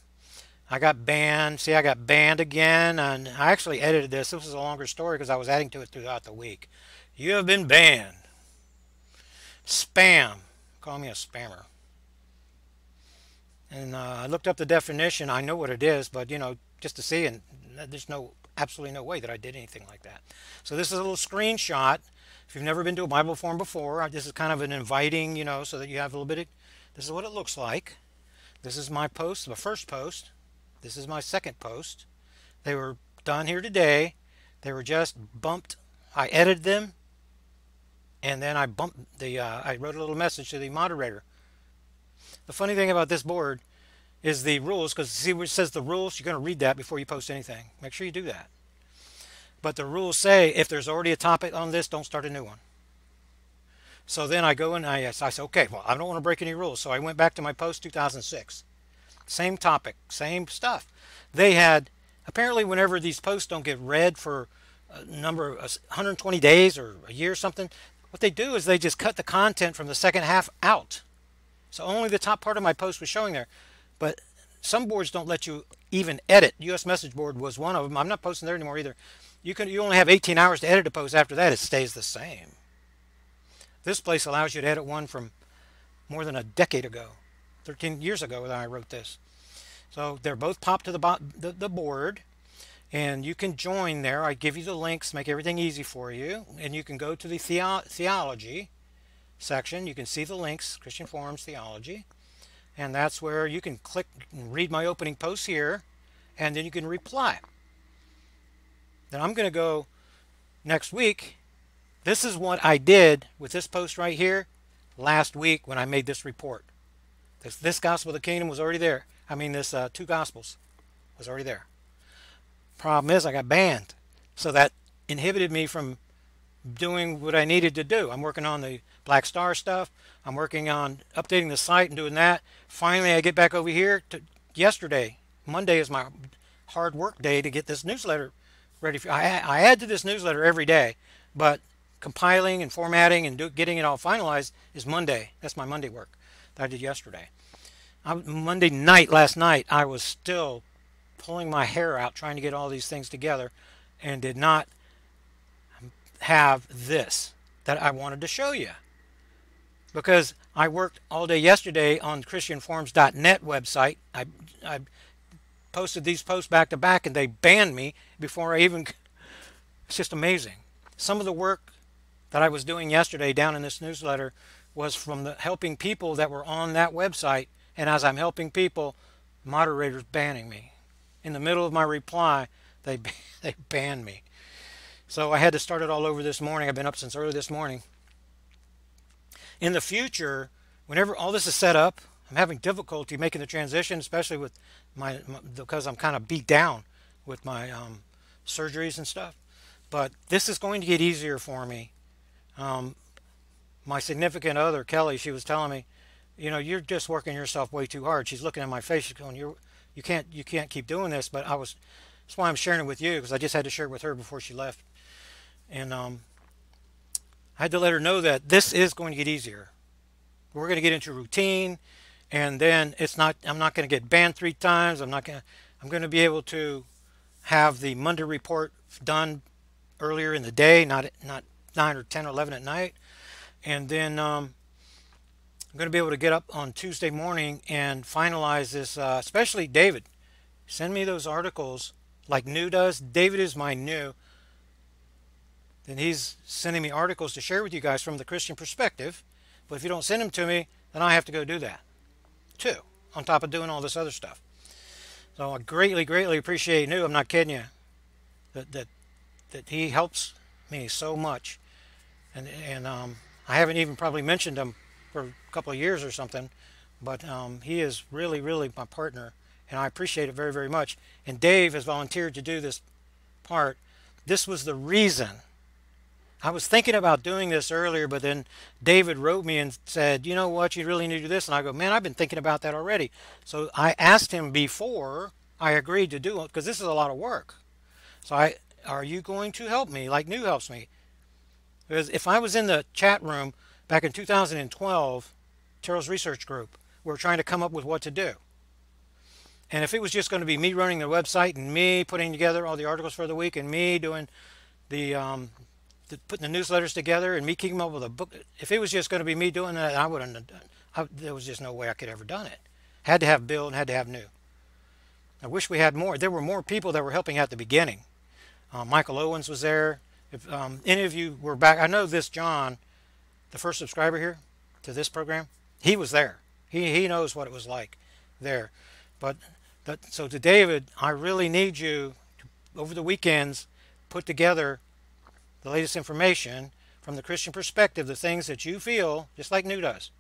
I got banned. See, I got banned again. And I actually edited this. This was a longer story because I was adding to it throughout the week. You have been banned. Spam. Call me a spammer. And uh, I looked up the definition. I know what it is, but you know, just to see, and there's no absolutely no way that I did anything like that. So this is a little screenshot. If you've never been to a Bible forum before, uh, this is kind of an inviting, you know, so that you have a little bit of, this is what it looks like. This is my post, the first post. This is my second post. They were done here today. They were just bumped. I edited them, and then I bumped the. Uh, I wrote a little message to the moderator. The funny thing about this board is the rules, because see where it says the rules, you're going to read that before you post anything. Make sure you do that. But the rules say if there's already a topic on this, don't start a new one. So then I go and I, I say, okay, well, I don't want to break any rules. So I went back to my post 2006. Same topic, same stuff. They had, apparently whenever these posts don't get read for a number of 120 days or a year or something, what they do is they just cut the content from the second half out. So only the top part of my post was showing there. But some boards don't let you even edit. US Message Board was one of them. I'm not posting there anymore either. You can you only have 18 hours to edit a post. After that, it stays the same. This place allows you to edit one from more than a decade ago, 13 years ago that I wrote this. So they're both popped to the, the, the board and you can join there. I give you the links, make everything easy for you. And you can go to the, the theology section. You can see the links, Christian Forums Theology. And that's where you can click and read my opening post here. And then you can reply. Then I'm going to go next week this is what I did with this post right here last week when I made this report. This, this gospel of the kingdom was already there. I mean, this uh, two gospels was already there. Problem is, I got banned. So that inhibited me from doing what I needed to do. I'm working on the Black Star stuff. I'm working on updating the site and doing that. Finally, I get back over here to yesterday. Monday is my hard work day to get this newsletter ready. For, I, I add to this newsletter every day, but compiling and formatting and do, getting it all finalized is Monday. That's my Monday work that I did yesterday. I, Monday night, last night, I was still pulling my hair out trying to get all these things together and did not have this that I wanted to show you. Because I worked all day yesterday on christianforums.net website. I, I posted these posts back to back and they banned me before I even. It's just amazing. Some of the work that I was doing yesterday down in this newsletter was from the helping people that were on that website. And as I'm helping people, moderators banning me. In the middle of my reply, they, they banned me. So I had to start it all over this morning. I've been up since early this morning. In the future, whenever all this is set up, I'm having difficulty making the transition, especially with my, my because I'm kind of beat down with my um, surgeries and stuff. But this is going to get easier for me um, my significant other, Kelly, she was telling me, you know, you're just working yourself way too hard. She's looking at my face, she's going, you you can't, you can't keep doing this. But I was, that's why I'm sharing it with you because I just had to share it with her before she left, and um, I had to let her know that this is going to get easier. We're going to get into routine, and then it's not. I'm not going to get banned three times. I'm not going. to I'm going to be able to have the Monday report done earlier in the day, not not 9 or 10 or 11 at night. And then um, I'm going to be able to get up on Tuesday morning and finalize this, uh, especially David. Send me those articles like New does. David is my new. Then he's sending me articles to share with you guys from the Christian perspective. But if you don't send them to me, then I have to go do that too, on top of doing all this other stuff. So I greatly, greatly appreciate New. I'm not kidding you. That that that he helps me so much and and um, I haven't even probably mentioned him for a couple of years or something, but um, he is really, really my partner, and I appreciate it very, very much. And Dave has volunteered to do this part. This was the reason. I was thinking about doing this earlier, but then David wrote me and said, you know what, you really need to do this. And I go, man, I've been thinking about that already. So I asked him before I agreed to do it because this is a lot of work. So I, are you going to help me like New helps me? Because if I was in the chat room back in 2012, Terral's research group, we were trying to come up with what to do. And if it was just going to be me running the website and me putting together all the articles for the week and me doing the, um, the putting the newsletters together and me keeping up with a book, if it was just going to be me doing that, I wouldn't have done. I, there was just no way I could ever done it. Had to have Bill and had to have New. I wish we had more. There were more people that were helping out at the beginning. Uh, Michael Owens was there. If um, any of you were back, I know this John, the first subscriber here to this program, he was there. He, he knows what it was like there. But that, so to David, I really need you to over the weekends put together the latest information from the Christian perspective, the things that you feel, just like New does.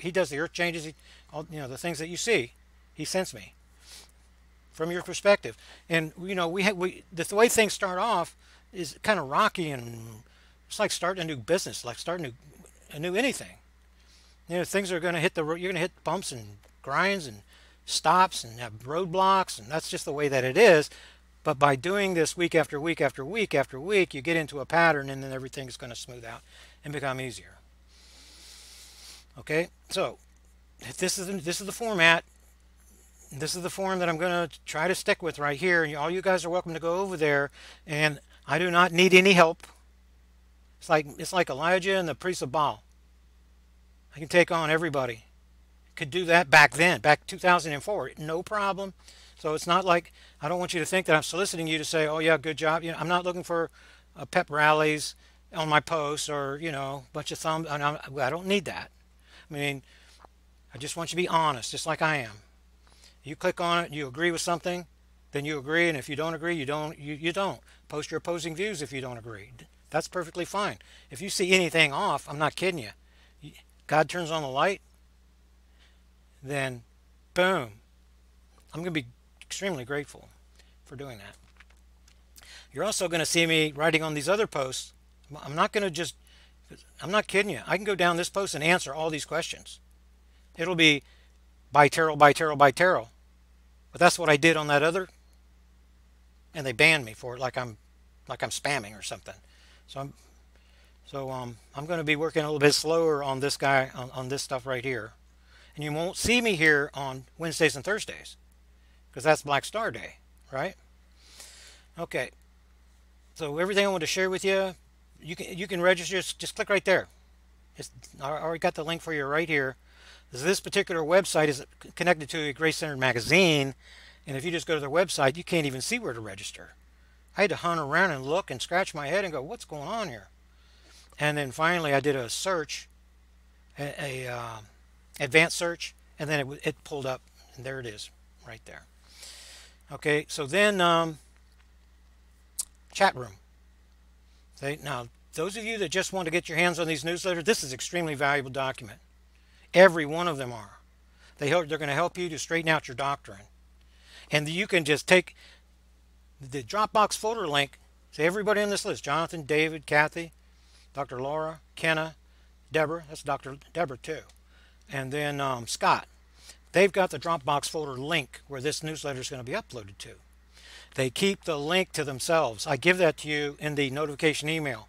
He does the earth changes, all, you know, the things that you see. He sends me from your perspective. And you know, we we the, the way things start off is kind of rocky and it's like starting a new business, like starting a new, a new anything. You know, things are going to hit the. You're going to hit bumps and grinds and stops and have roadblocks, and that's just the way that it is. But by doing this week after week after week after week, you get into a pattern, and then everything's going to smooth out and become easier. Okay, so this is the, this is the format. This is the form that I'm going to try to stick with right here, and all you guys are welcome to go over there. And I do not need any help. It's like it's like Elijah and the priest of Baal. I can take on everybody. Could do that back then, back 2004, no problem. So it's not like I don't want you to think that I'm soliciting you to say, "Oh yeah, good job." You know, I'm not looking for uh, pep rallies on my posts or you know, bunch of thumbs. I don't need that. I mean, I just want you to be honest, just like I am. You click on it, you agree with something, then you agree, and if you don't agree, you don't. You, you don't post your opposing views if you don't agree. That's perfectly fine. If you see anything off, I'm not kidding you. God turns on the light, then boom. I'm going to be extremely grateful for doing that. You're also going to see me writing on these other posts. I'm not going to just, I'm not kidding you. I can go down this post and answer all these questions. It'll be by Terral, by Terral, by Terral. But that's what I did on that other, and they banned me for it, like I'm, like I'm spamming or something. So I'm, so um, I'm going to be working a little bit slower on this guy, on, on this stuff right here. And you won't see me here on Wednesdays and Thursdays because that's Black Star Day, right? Okay. So everything I want to share with you, you can you can register. Just, just click right there. It's, I already got the link for you right here. This particular website is connected to a Grace Centered magazine, and if you just go to their website, you can't even see where to register. I had to hunt around and look and scratch my head and go, what's going on here? And then finally, I did a search, a, a uh, advanced search, and then it, it pulled up, and there it is, right there. Okay, so then um, chat room. Okay, now those of you that just want to get your hands on these newsletters, this is extremely valuable document. Every one of them are. They help, they're going to help you to straighten out your doctrine. And you can just take the Dropbox folder link. Say everybody on this list, Jonathan, David, Kathy, Dr. Laura, Kenna, Deborah, that's Dr. Deborah too, and then um, Scott. They've got the Dropbox folder link where this newsletter is going to be uploaded to. They keep the link to themselves. I give that to you in the notification email.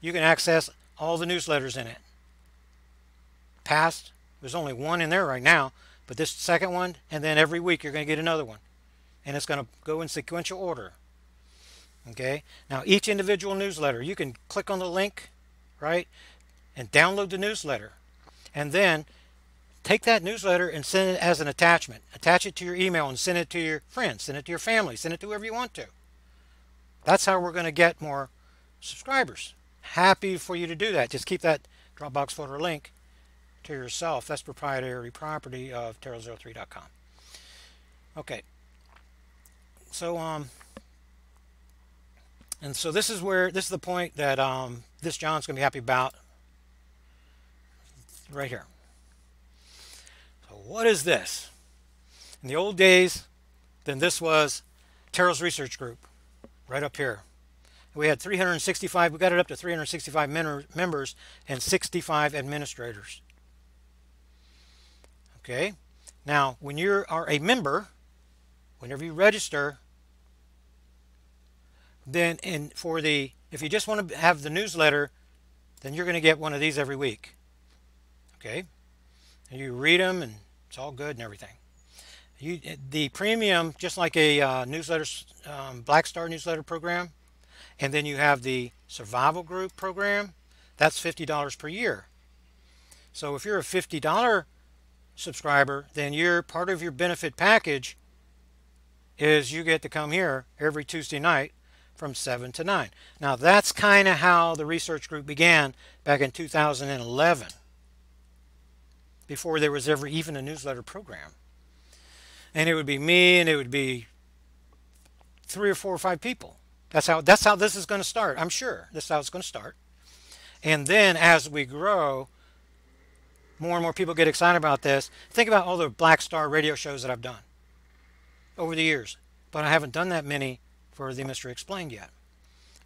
You can access all the newsletters in it. Past, there's only one in there right now, but this second one, and then every week you're going to get another one. And it's going to go in sequential order. Okay, now each individual newsletter, you can click on the link, right, and download the newsletter. And then take that newsletter and send it as an attachment. Attach it to your email and send it to your friends, send it to your family, send it to whoever you want to. That's how we're going to get more subscribers. Happy for you to do that. Just keep that Dropbox folder link to yourself. That's proprietary property of Terral03.com. Okay. So, um, and so this is where, this is the point that um, this John's going to be happy about right here. So what is this? In the old days, then this was Terral's Research Group, right up here. We had 365, we got it up to 365 members and 65 administrators. Okay, now when you are a member, whenever you register, then in for the if you just want to have the newsletter then you're going to get one of these every week. Okay? And you read them and it's all good and everything. You the premium just like a uh, newsletter um, black star newsletter program and then you have the survival group program that's $50 per year. So if you're a $50 subscriber then you're part of your benefit package is you get to come here every Tuesday night from 7 to 9. Now that's kind of how the research group began back in 2011 before there was ever even a newsletter program. And it would be me and it would be three or four or five people. That's how that's how this is going to start. I'm sure this is how it's going to start. And then as we grow, more and more people get excited about this. Think about all the Black Star radio shows that I've done over the years, but I haven't done that many for the Mystery Explained yet.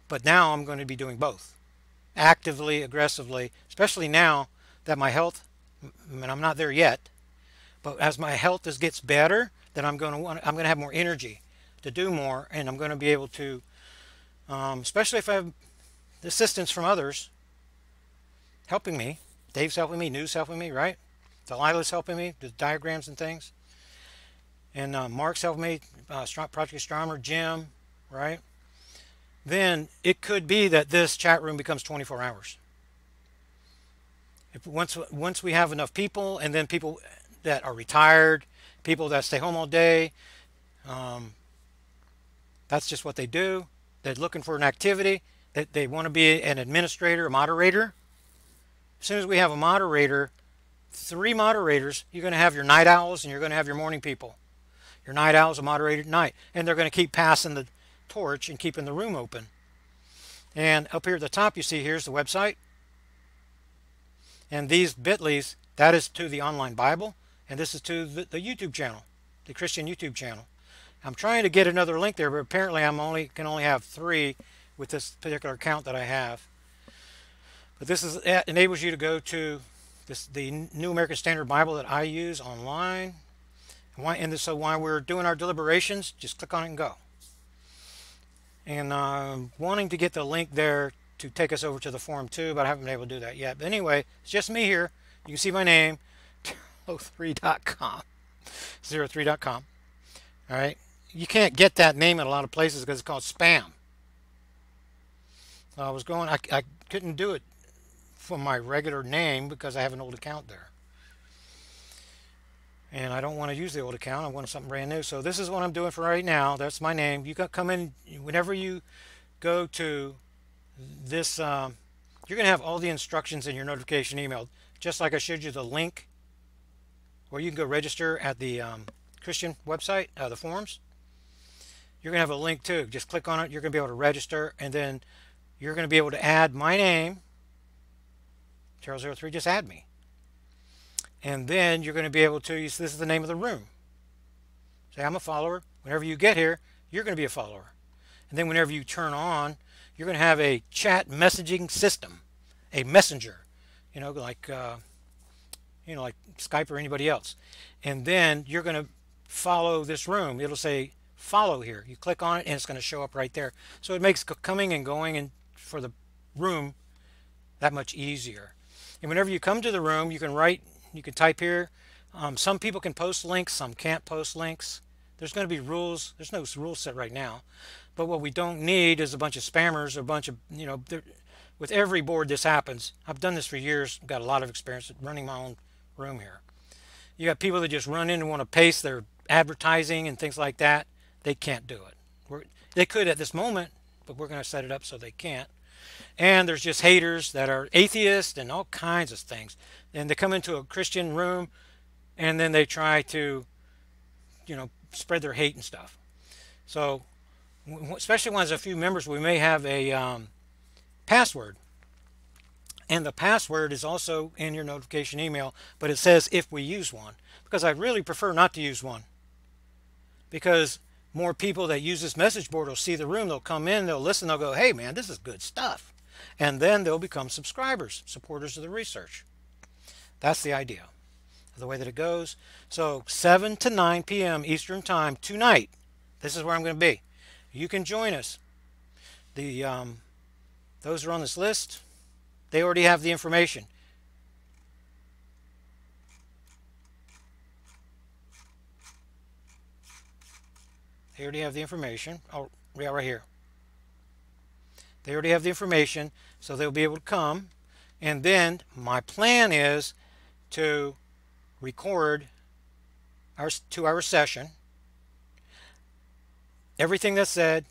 But now I'm going to be doing both, actively, aggressively, especially now that my health, and I'm not there yet, but as my health is, gets better, then I'm going to want, I'm going to have more energy to do more, and I'm going to be able to, um, especially if I have assistance from others helping me. Dave's helping me, News helping me, right? Delilah's helping me, the diagrams and things. And uh, Mark's helping me, uh, Project Astronomer, Jim, right? Then it could be that this chat room becomes 24 hours. If once once we have enough people, and then people that are retired, people that stay home all day, um, that's just what they do. They're looking for an activity. That they, they want to be an administrator, a moderator. As soon as we have a moderator, three moderators, you're going to have your night owls and you're going to have your morning people. Your night owls are moderated at night, and they're going to keep passing the torch and keeping the room open. And up here at the top, you see here's the website. And these bit.lys, that is to the online Bible, and this is to the, the YouTube channel, the Christian YouTube channel. I'm trying to get another link there, but apparently I'm only can only have three with this particular account that I have. But this is enables you to go to this the New American Standard Bible that I use online. And, why, and this so while we're doing our deliberations, just click on it and go. And uh, wanting to get the link there to take us over to the forum too, but I haven't been able to do that yet. But anyway, it's just me here. You can see my name, 03.com, 03.com. All right. You can't get that name in a lot of places because it's called spam. I was going, I, I couldn't do it for my regular name because I have an old account there. And I don't want to use the old account. I want something brand new. So this is what I'm doing for right now. That's my name. You got come in whenever you go to this. Um, you're going to have all the instructions in your notification email, just like I showed you the link where you can go register at the um, Christian website, uh, the forums. You're going to have a link too. Just click on it. You're going to be able to register, and then you're going to be able to add my name Charles03, just add me. And then you're going to be able to use this is the name of the room. Say, I'm a follower. Whenever you get here, you're going to be a follower. And then whenever you turn on, you're going to have a chat messaging system, a messenger, you know, like, uh, you know, like Skype or anybody else. And then you're going to follow this room. It'll say follow here. You click on it and it's going to show up right there. So it makes coming and going and for the room that much easier. And whenever you come to the room, you can write, you can type here. Um, some people can post links, some can't post links. There's going to be rules. There's no rules set right now. But what we don't need is a bunch of spammers, a bunch of, you know, with every board this happens. I've done this for years. I've got a lot of experience running my own room here. You got people that just run in and want to paste their advertising and things like that. They can't do it. We're, they could at this moment, but we're going to set it up so they can't. And there's just haters that are atheists and all kinds of things. And they come into a Christian room and then they try to, you know, spread their hate and stuff. So, especially when there's a few members, we may have a um, password. And the password is also in your notification email, but it says if we use one. Because I really prefer not to use one. Because more people that use this message board will see the room, they'll come in, they'll listen, they'll go, hey man, this is good stuff and then they'll become subscribers, supporters of the research. That's the idea, the way that it goes. So 7 to 9 p.m. Eastern Time tonight, this is where I'm going to be. You can join us. The um, Those are on this list, they already have the information. They already have the information. Oh, yeah, right here. They already have the information, so they'll be able to come. And then my plan is to record our two-hour session. Everything that's said.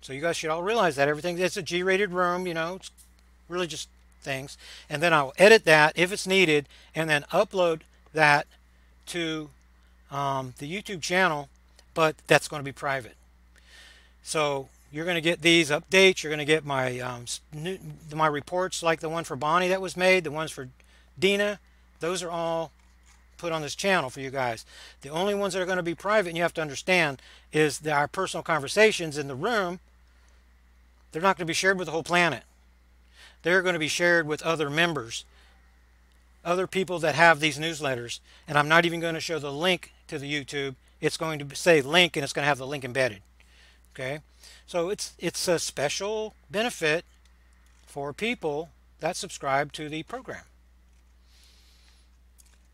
So you guys should all realize that everything. It's a G-rated room, you know. It's really just things. And then I'll edit that if it's needed, and then upload that to um, the YouTube channel. But that's going to be private. So you're going to get these updates. You're going to get my um, new, my reports like the one for Bonnie that was made, the ones for Dina. Those are all put on this channel for you guys. The only ones that are going to be private, and you have to understand, is our personal conversations in the room. They're not going to be shared with the whole planet. They're going to be shared with other members, other people that have these newsletters. And I'm not even going to show the link to the YouTube. It's going to say link, and it's going to have the link embedded. Okay, so it's it's a special benefit for people that subscribe to the program.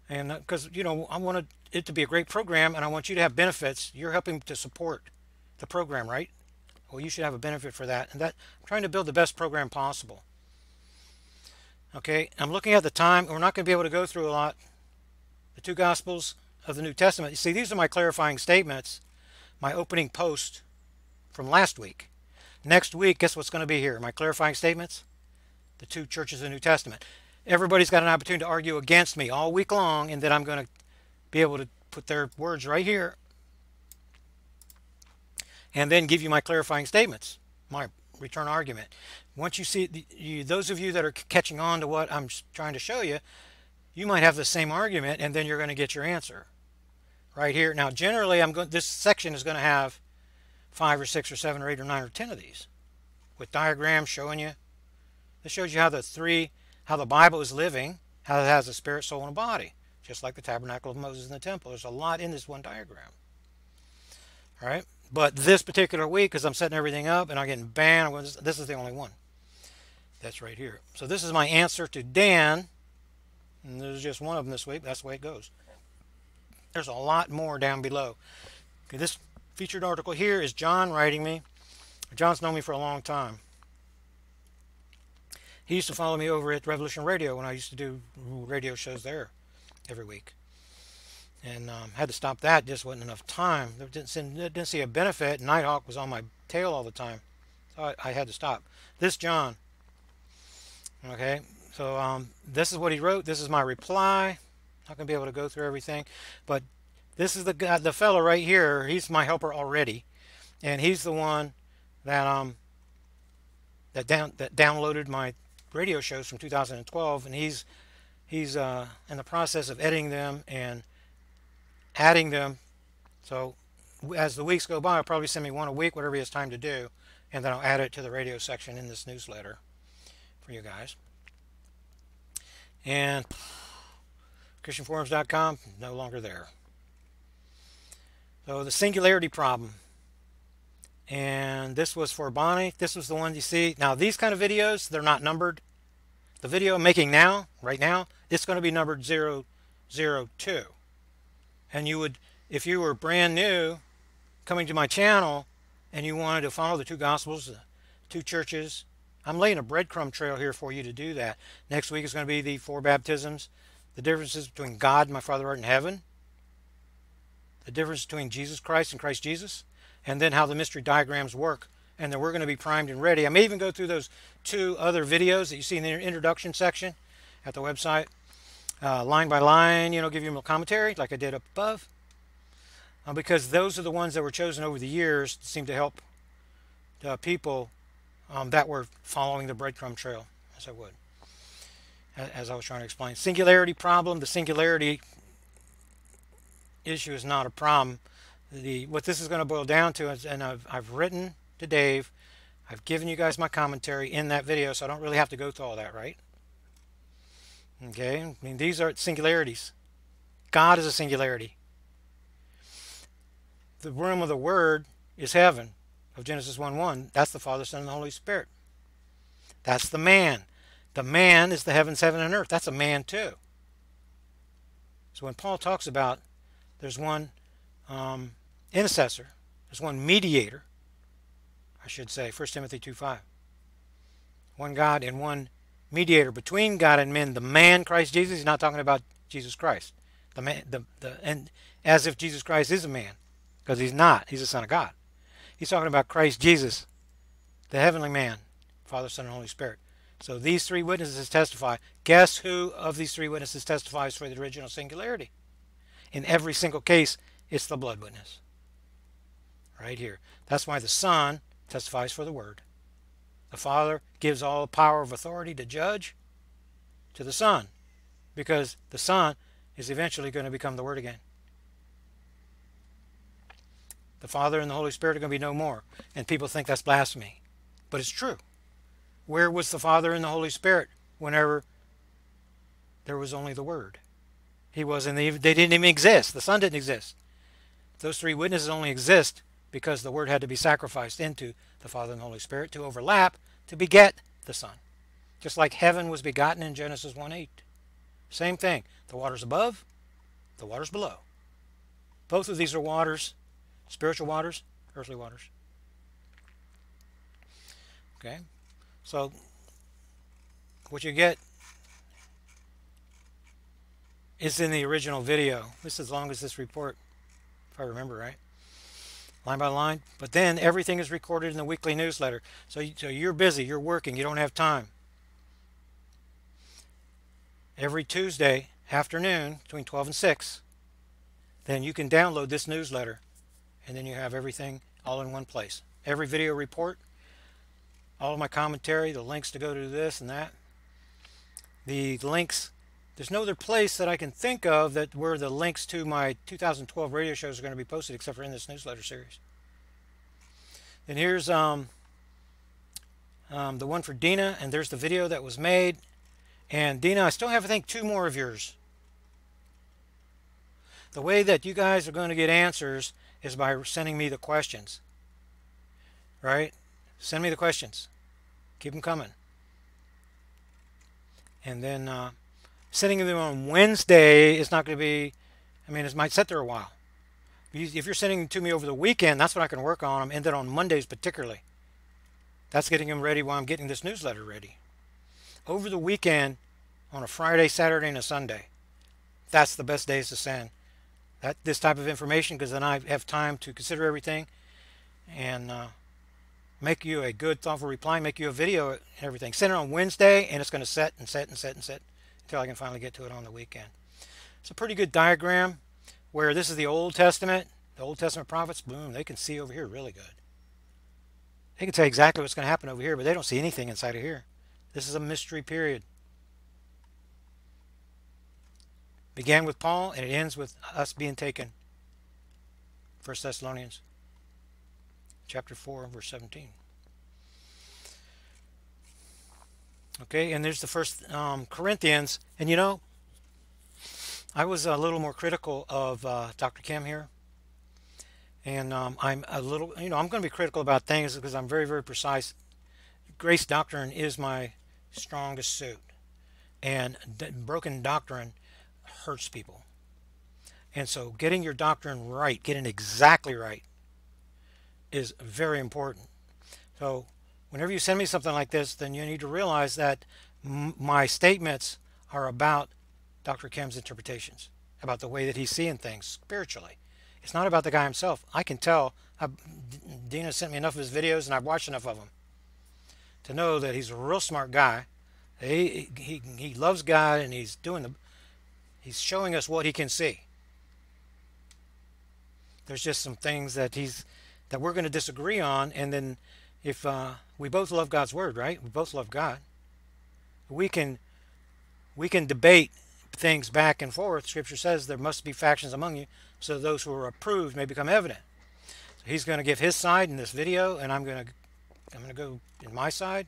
And because uh, you know I wanted it to be a great program and I want you to have benefits. You're helping to support the program right? Well you should have a benefit for that and that I'm trying to build the best program possible. Okay I'm looking at the time we're not going to be able to go through a lot. The two gospels of the New Testament. You see these are my clarifying statements my opening post from last week. Next week guess what's going to be here? My clarifying statements? The two churches of the New Testament. Everybody's got an opportunity to argue against me all week long and then I'm going to be able to put their words right here and then give you my clarifying statements, my return argument. Once you see, you, those of you that are catching on to what I'm trying to show you, you might have the same argument and then you're going to get your answer right here. Now, generally, I'm going. This section is going to have five or six or seven or eight or nine or ten of these with diagrams showing you. This shows you how the three how the Bible is living, how it has a spirit, soul, and a body, just like the tabernacle of Moses in the temple. There's a lot in this one diagram. All right, but this particular week, because I'm setting everything up and I'm getting banned, this is the only one. That's right here. So this is my answer to Dan, and there's just one of them this week. That's the way it goes. There's a lot more down below. Okay, this featured article here is John writing me. John's known me for a long time. He used to follow me over at Revolution Radio when I used to do radio shows there every week. And um, had to stop that. Just wasn't enough time. Didn't, see, didn't see a benefit. Nighthawk was on my tail all the time. So I, I had to stop. This John. Okay. So um, this is what he wrote. This is my reply. Not going to be able to go through everything. But this is the guy, the fellow right here. He's my helper already. And he's the one that um that down that downloaded my radio shows from 2012, and he's he's uh, in the process of editing them and adding them. So as the weeks go by, I'll probably send me one a week, whatever he has time to do, and then I'll add it to the radio section in this newsletter for you guys. And ChristianForums.com, no longer there. So the singularity problem and this was for Bonnie. This was the one you see. Now these kind of videos, they're not numbered. The video I'm making now, right now, it's going to be numbered 002. And you would, if you were brand new coming to my channel and you wanted to follow the two gospels, the two churches, I'm laying a breadcrumb trail here for you to do that. Next week is going to be the four baptisms, the differences between God and my Father art in heaven, the difference between Jesus Christ and Christ Jesus, and then how the mystery diagrams work and then we're going to be primed and ready. I may even go through those two other videos that you see in the introduction section at the website, uh, line by line, you know, give you a commentary like I did up above, uh, because those are the ones that were chosen over the years to seem to help uh, people um, that were following the breadcrumb trail, as I would, as I was trying to explain. Singularity problem, the singularity issue is not a problem the what this is going to boil down to is, and I've, I've written to Dave, I've given you guys my commentary in that video, so I don't really have to go through all that, right? Okay, I mean, these are singularities. God is a singularity. The room of the Word is heaven of Genesis 1 1. That's the Father, Son, and the Holy Spirit. That's the man. The man is the heavens, heaven, and earth. That's a man too. So when Paul talks about there's one um, intercessor. There's one mediator, I should say, 1 Timothy 2 5. One God and one mediator between God and men, the man Christ Jesus. He's not talking about Jesus Christ. The man, the, the, and as if Jesus Christ is a man, because he's not. He's the Son of God. He's talking about Christ Jesus, the heavenly man, Father, Son, and Holy Spirit. So these three witnesses testify. Guess who of these three witnesses testifies for the original singularity? In every single case, it's the blood witness Right here. That's why the Son testifies for the Word. The Father gives all power of authority to judge to the Son because the Son is eventually going to become the Word again. The Father and the Holy Spirit are going to be no more. And people think that's blasphemy. But it's true. Where was the Father and the Holy Spirit whenever there was only the Word? He wasn't even, they didn't even exist. The Son didn't exist. Those three witnesses only exist because the Word had to be sacrificed into the Father and the Holy Spirit to overlap to beget the Son. Just like heaven was begotten in Genesis 1 8. Same thing. The waters above, the waters below. Both of these are waters, spiritual waters, earthly waters. Okay? So, what you get is in the original video. This is as long as this report, if I remember right. Line by line. But then everything is recorded in the weekly newsletter. So, so you're busy, you're working, you don't have time. Every Tuesday afternoon between 12 and 6, then you can download this newsletter and then you have everything all in one place. Every video report, all of my commentary, the links to go to this and that. The links, there's no other place that I can think of that where the links to my 2012 radio shows are going to be posted except for in this newsletter series. Then here's um, um, the one for Dina, and there's the video that was made. And Dina, I still have, I think, two more of yours. The way that you guys are going to get answers is by sending me the questions. Right? Send me the questions. Keep them coming. And then uh, sending them on Wednesday is not going to be, I mean, it might sit there a while. If you're sending them to me over the weekend, that's when I can work on them. And then on Mondays particularly. That's getting them ready while I'm getting this newsletter ready. Over the weekend, on a Friday, Saturday, and a Sunday, that's the best days to send that this type of information because then I have time to consider everything and uh, make you a good thoughtful reply make you a video and everything. Send it on Wednesday and it's going to set and set and set and set until I can finally get to it on the weekend. It's a pretty good diagram where this is the Old Testament. The Old Testament prophets boom they can see over here really good. They can tell exactly what's going to happen over here but they don't see anything inside of here. This is a mystery period began with Paul and it ends with us being taken. 1 Thessalonians chapter 4 verse 17. Okay, and there's the first um, Corinthians. And you know, I was a little more critical of uh, Dr. Kim here. And um, I'm a little, you know, I'm going to be critical about things because I'm very, very precise. Grace doctrine is my strongest suit. And broken doctrine hurts people. And so getting your doctrine right, getting exactly right, is very important. So whenever you send me something like this, then you need to realize that my statements are about Dr. Kim's interpretations, about the way that he's seeing things spiritually. It's not about the guy himself. I can tell. I, Dina sent me enough of his videos, and I've watched enough of them to know that he's a real smart guy. He, he, he loves God, and he's doing the He's showing us what he can see. There's just some things that he's that we're going to disagree on, and then if uh, we both love God's word, right? We both love God. We can we can debate things back and forth. Scripture says there must be factions among you, so those who are approved may become evident. So he's going to give his side in this video, and I'm going to I'm going to go in my side.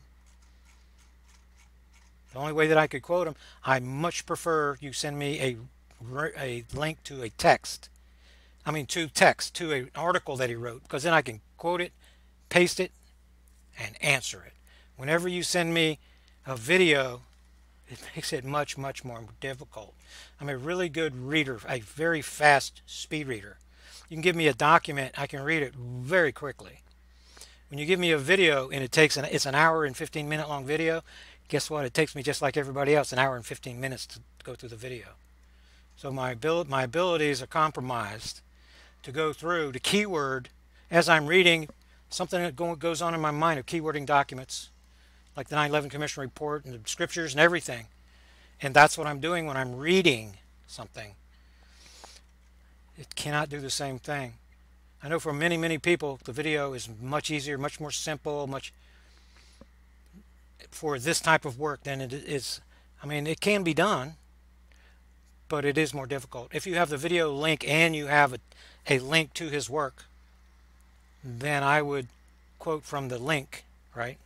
The only way that I could quote him, I much prefer you send me a, a link to a text. I mean, to text, to an article that he wrote, because then I can quote it, paste it, and answer it. Whenever you send me a video, it makes it much, much more difficult. I'm a really good reader, a very fast speed reader. You can give me a document, I can read it very quickly. When you give me a video and it takes an, it's an hour and 15 minute long video, guess what? It takes me just like everybody else an hour and 15 minutes to go through the video. So my, abil my abilities are compromised to go through the keyword as I'm reading something that go goes on in my mind of keywording documents like the 9-11 Commission report and the scriptures and everything. And that's what I'm doing when I'm reading something. It cannot do the same thing. I know for many, many people, the video is much easier, much more simple, much for this type of work than it is. I mean, it can be done, but it is more difficult. If you have the video link and you have a, a link to his work, then I would quote from the link, right?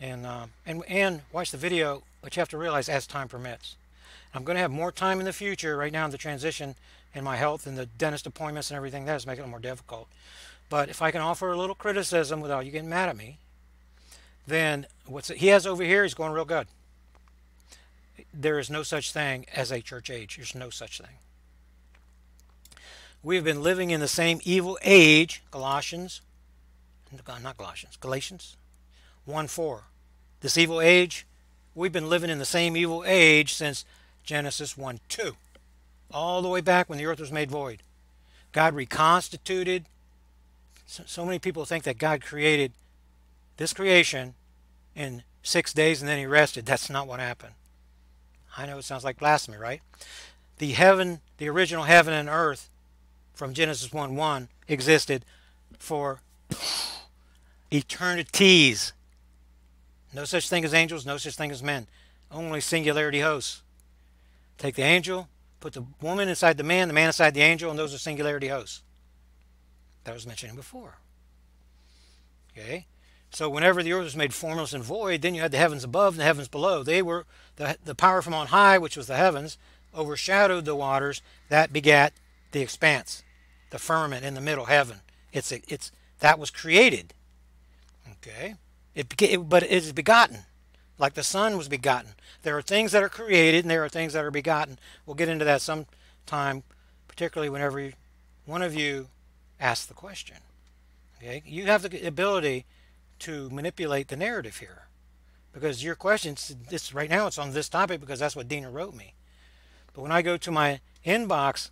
And, uh, and, and watch the video, but you have to realize as time permits. I'm going to have more time in the future. Right now, the transition in my health and the dentist appointments and everything, that is making it more difficult. But if I can offer a little criticism without you getting mad at me, then what's it, he has over here is going real good. There is no such thing as a church age. There's no such thing. We have been living in the same evil age, Colossians, not Colossians, Galatians 1 4. This evil age, we've been living in the same evil age since Genesis 1 2. All the way back when the earth was made void. God reconstituted. So, so many people think that God created this creation in six days and then he rested. That's not what happened. I know it sounds like blasphemy, right? The heaven, the original heaven and earth from Genesis 1 1 existed for eternities. No such thing as angels, no such thing as men. Only singularity hosts. Take the angel, put the woman inside the man, the man inside the angel, and those are singularity hosts. That was mentioned before. Okay? So whenever the earth was made formless and void, then you had the heavens above and the heavens below. They were the, the power from on high, which was the heavens, overshadowed the waters. That begat the expanse, the firmament in the middle, heaven. It's a, it's that was created. Okay, it, it but it is begotten, like the sun was begotten. There are things that are created and there are things that are begotten. We'll get into that sometime, particularly whenever one of you asks the question. Okay, you have the ability to manipulate the narrative here. Because your questions this right now it's on this topic because that's what Dina wrote me. But when I go to my inbox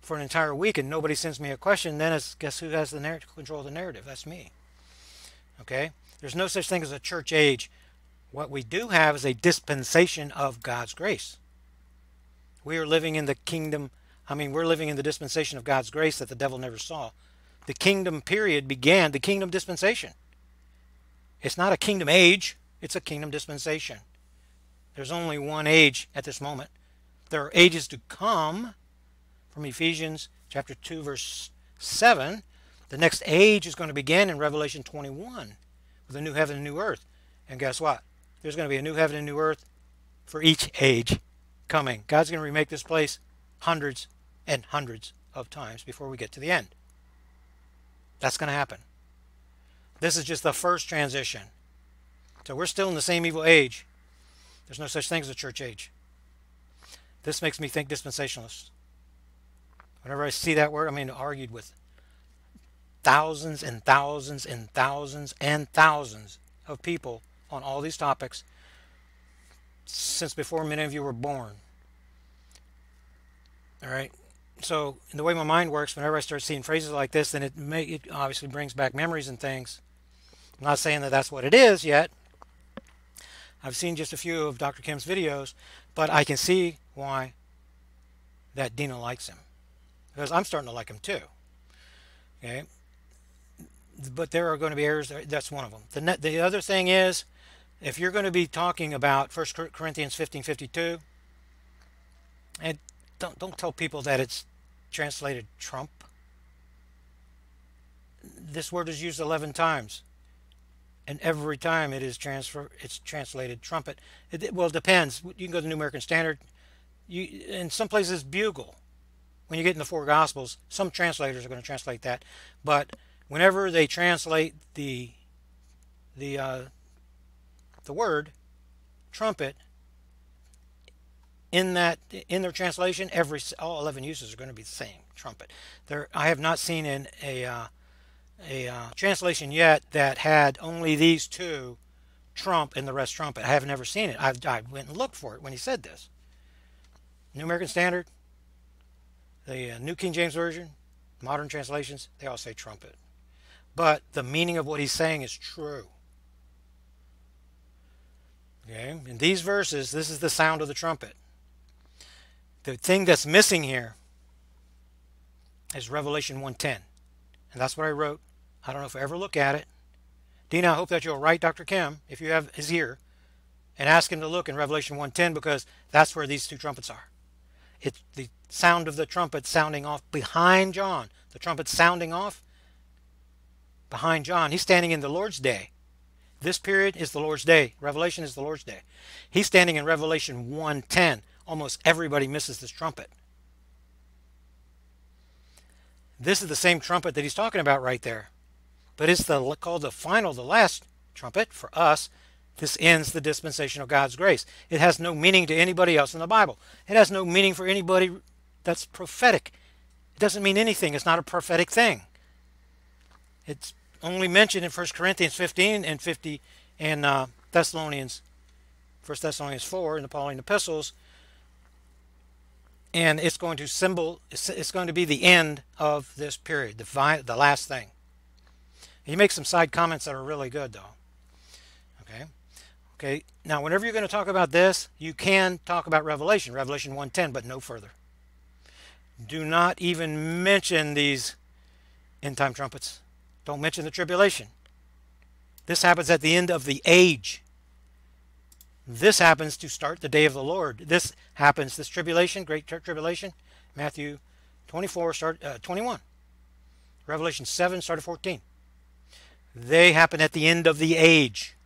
for an entire week and nobody sends me a question then it's guess who has the narrative control of the narrative? That's me. Okay? There's no such thing as a church age. What we do have is a dispensation of God's grace. We are living in the kingdom I mean we're living in the dispensation of God's grace that the devil never saw. The kingdom period began the kingdom dispensation it's not a kingdom age, it's a kingdom dispensation. There's only one age at this moment. There are ages to come from Ephesians chapter 2 verse 7. The next age is going to begin in Revelation 21 with a new heaven and new earth. And guess what? There's going to be a new heaven and new earth for each age coming. God's going to remake this place hundreds and hundreds of times before we get to the end. That's going to happen. This is just the first transition. So we're still in the same evil age. There's no such thing as a church age. This makes me think dispensationalist. Whenever I see that word, I mean, argued with thousands and thousands and thousands and thousands of people on all these topics since before many of you were born. All right. So the way my mind works, whenever I start seeing phrases like this, then it, may, it obviously brings back memories and things. I'm not saying that that's what it is yet. I've seen just a few of Dr. Kim's videos, but I can see why that Dina likes him. Because I'm starting to like him too. Okay. But there are going to be errors. That's one of them. The, the other thing is, if you're going to be talking about 1 Corinthians 15, 52, and don't, don't tell people that it's translated Trump. This word is used 11 times and every time it is transfer it's translated trumpet. It, well it depends. You can go to the new american standard. You in some places bugle. When you get in the four gospels some translators are going to translate that. But whenever they translate the the uh, the word trumpet in that in their translation every all 11 uses are going to be the same trumpet. There i have not seen in a uh, a uh, translation yet that had only these two trump and the rest trumpet. I have never seen it. I've, I went and looked for it when he said this. New American Standard, the uh, New King James Version, modern translations, they all say trumpet. But the meaning of what he's saying is true. Okay, in these verses, this is the sound of the trumpet. The thing that's missing here is Revelation 110. And that's what I wrote. I don't know if I ever look at it. Dina, I hope that you'll write Dr. Kim, if you have his ear, and ask him to look in Revelation 1.10 because that's where these two trumpets are. It's the sound of the trumpet sounding off behind John. The trumpet sounding off behind John. He's standing in the Lord's day. This period is the Lord's day. Revelation is the Lord's day. He's standing in Revelation 1.10. Almost everybody misses this trumpet. This is the same trumpet that he's talking about right there. But it's the called the final, the last trumpet for us. This ends the dispensation of God's grace. It has no meaning to anybody else in the Bible. It has no meaning for anybody that's prophetic. It doesn't mean anything. It's not a prophetic thing. It's only mentioned in 1 Corinthians 15 and 50 and uh, Thessalonians, 1 Thessalonians 4 in the Pauline epistles. And it's going to symbol, it's going to be the end of this period, the, the last thing. He makes some side comments that are really good though. Okay. Okay. Now, whenever you're going to talk about this, you can talk about Revelation, Revelation 1:10, but no further. Do not even mention these end time trumpets. Don't mention the tribulation. This happens at the end of the age. This happens to start the day of the Lord. This happens, this tribulation, great tribulation, Matthew 24, start uh, 21. Revelation 7, start at 14. They happen at the end of the age.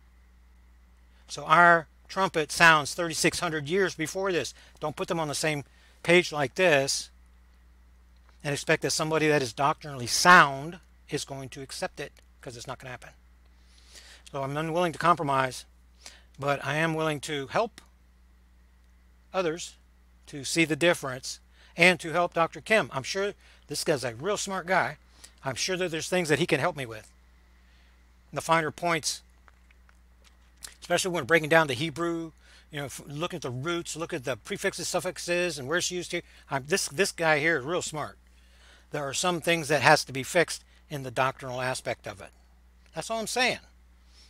So our trumpet sounds 3,600 years before this. Don't put them on the same page like this and expect that somebody that is doctrinally sound is going to accept it because it's not going to happen. So I'm unwilling to compromise, but I am willing to help others to see the difference and to help Dr. Kim. I'm sure this guy's a real smart guy. I'm sure that there's things that he can help me with. The finer points, especially when breaking down the Hebrew, you know, looking at the roots, look at the prefixes, suffixes, and where it's used here. I'm, this this guy here is real smart. There are some things that has to be fixed in the doctrinal aspect of it. That's all I'm saying.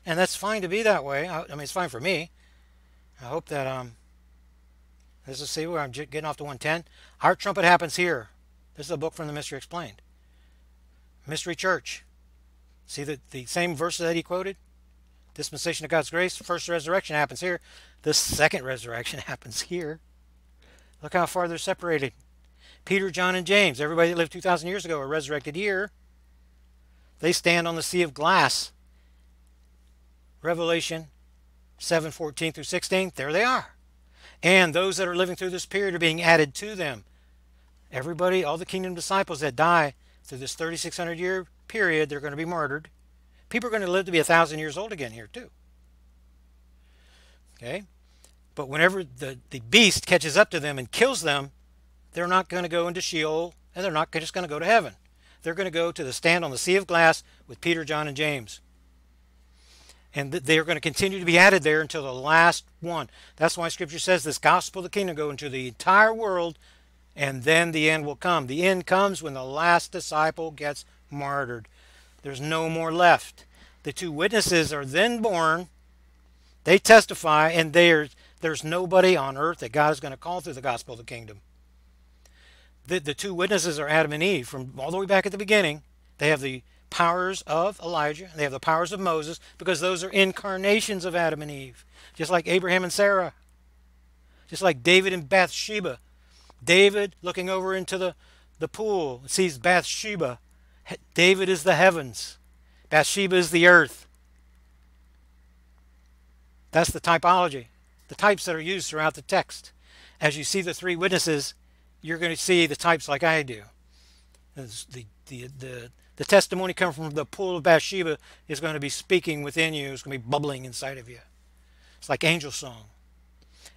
And that's fine to be that way. I, I mean, it's fine for me. I hope that, um, let's see where I'm getting off to 110. Our trumpet happens here. This is a book from the Mystery Explained. Mystery Church. See the, the same verses that he quoted? Dispensation of God's grace. First resurrection happens here. The second resurrection happens here. Look how far they're separated. Peter, John, and James, everybody that lived 2,000 years ago, are resurrected here. They stand on the sea of glass. Revelation 7 14 through 16, there they are. And those that are living through this period are being added to them. Everybody, all the kingdom disciples that die through this 3,600 year period, they're going to be martyred. People are going to live to be a thousand years old again here, too. Okay? But whenever the, the beast catches up to them and kills them, they're not going to go into Sheol and they're not just going to go to heaven. They're going to go to the stand on the sea of glass with Peter, John, and James. And they're going to continue to be added there until the last one. That's why Scripture says this gospel of the kingdom go into the entire world, and then the end will come. The end comes when the last disciple gets martyred. There's no more left. The two witnesses are then born. They testify, and there's there's nobody on earth that God is going to call through the gospel of the kingdom the, the two witnesses are Adam and Eve from all the way back at the beginning. They have the powers of Elijah, they have the powers of Moses, because those are incarnations of Adam and Eve. Just like Abraham and Sarah. Just like David and Bathsheba. David looking over into the, the pool sees Bathsheba. David is the heavens. Bathsheba is the earth. That's the typology, the types that are used throughout the text. As you see the three witnesses you're going to see the types like I do. The, the, the, the testimony coming from the pool of Bathsheba is going to be speaking within you. It's going to be bubbling inside of you. It's like angel song.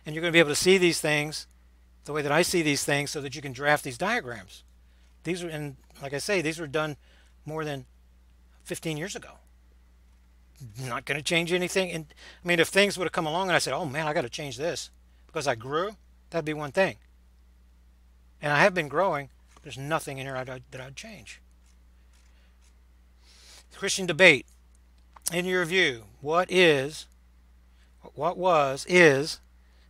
And you're going to be able to see these things the way that I see these things so that you can draft these diagrams. These are, and like I say, these were done more than 15 years ago. Not going to change anything. And I mean, if things would have come along and I said, oh man, I got to change this because I grew, that'd be one thing and I have been growing, there's nothing in here I'd, that I'd change. Christian debate. In your view, what is, what was, is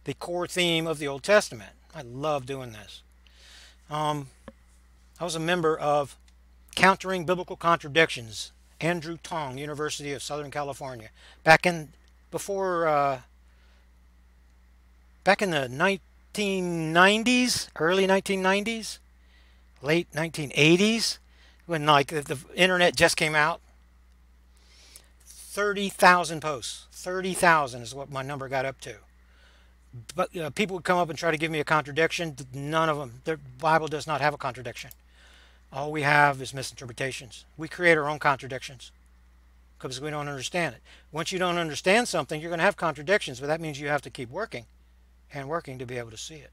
the core theme of the Old Testament? I love doing this. Um, I was a member of Countering Biblical Contradictions. Andrew Tong, University of Southern California. Back in before uh, back in the 1990s, early 1990s, late 1980s, when like the, the internet just came out. 30,000 posts. 30,000 is what my number got up to. But uh, people would come up and try to give me a contradiction. None of them. The Bible does not have a contradiction. All we have is misinterpretations. We create our own contradictions because we don't understand it. Once you don't understand something, you're going to have contradictions, but that means you have to keep working and working to be able to see it.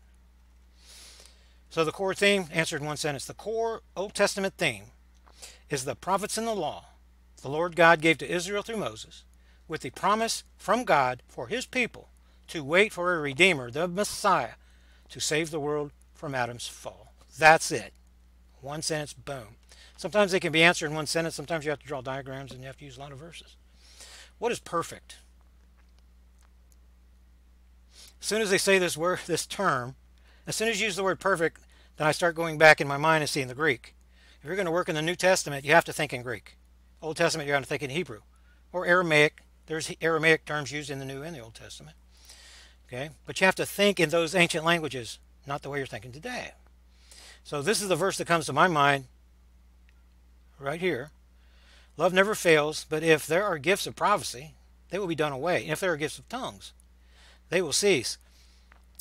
So the core theme, answered in one sentence, the core Old Testament theme is the prophets and the law the Lord God gave to Israel through Moses with the promise from God for his people to wait for a Redeemer, the Messiah, to save the world from Adam's fall. That's it. One sentence, boom. Sometimes they can be answered in one sentence. Sometimes you have to draw diagrams and you have to use a lot of verses. What is perfect? As soon as they say this word, this term, as soon as you use the word perfect, then I start going back in my mind and seeing the Greek. If you're going to work in the New Testament, you have to think in Greek. Old Testament, you're going to think in Hebrew or Aramaic. There's Aramaic terms used in the New and the Old Testament. Okay, but you have to think in those ancient languages, not the way you're thinking today. So this is the verse that comes to my mind right here. Love never fails, but if there are gifts of prophecy, they will be done away. if there are gifts of tongues, they will cease.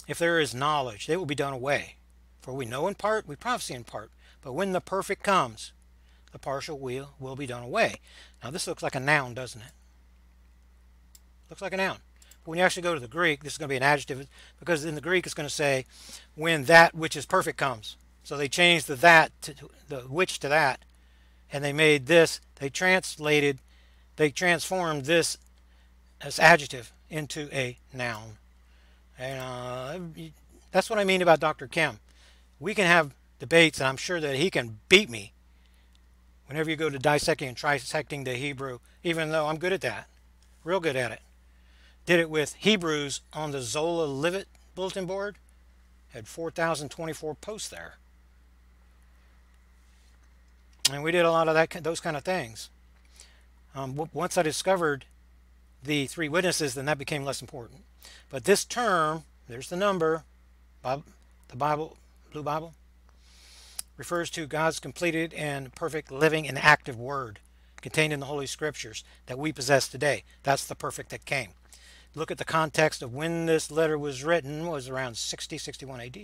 If there is knowledge, they will be done away. For we know in part, we prophesy in part. But when the perfect comes, the partial will will be done away. Now this looks like a noun, doesn't it? Looks like a noun. But when you actually go to the Greek, this is going to be an adjective because in the Greek it's going to say when that which is perfect comes. So they changed the that to the which to that, and they made this. They translated, they transformed this as adjective into a noun. And uh, that's what I mean about Dr. Kim. We can have debates, and I'm sure that he can beat me whenever you go to dissecting and trisecting the Hebrew, even though I'm good at that, real good at it. Did it with Hebrews on the Zola Levitt bulletin board. Had 4,024 posts there. And we did a lot of that, those kind of things. Um, once I discovered the three witnesses, then that became less important. But this term, there's the number, the Bible, Blue Bible, refers to God's completed and perfect living and active word contained in the Holy Scriptures that we possess today. That's the perfect that came. Look at the context of when this letter was written was around 60, 61 AD.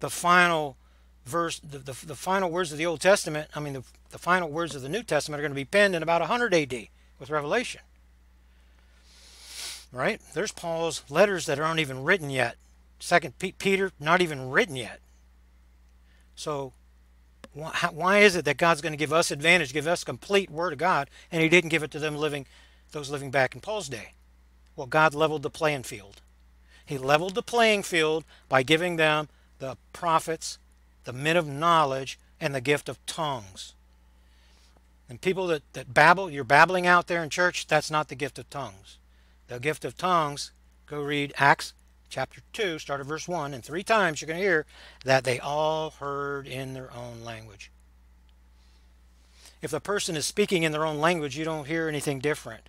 The final verse, the, the, the final words of the Old Testament, I mean the, the final words of the New Testament are going to be penned in about 100 AD with Revelation. Right? There's Paul's letters that aren't even written yet. Second Peter, not even written yet. So why is it that God's going to give us advantage, give us complete Word of God, and He didn't give it to them living, those living back in Paul's day? Well, God leveled the playing field. He leveled the playing field by giving them the prophets, the men of knowledge, and the gift of tongues. And people that, that babble, you're babbling out there in church, that's not the gift of tongues. The gift of tongues, go read Acts chapter 2, start at verse 1, and three times you're going to hear that they all heard in their own language. If the person is speaking in their own language, you don't hear anything different.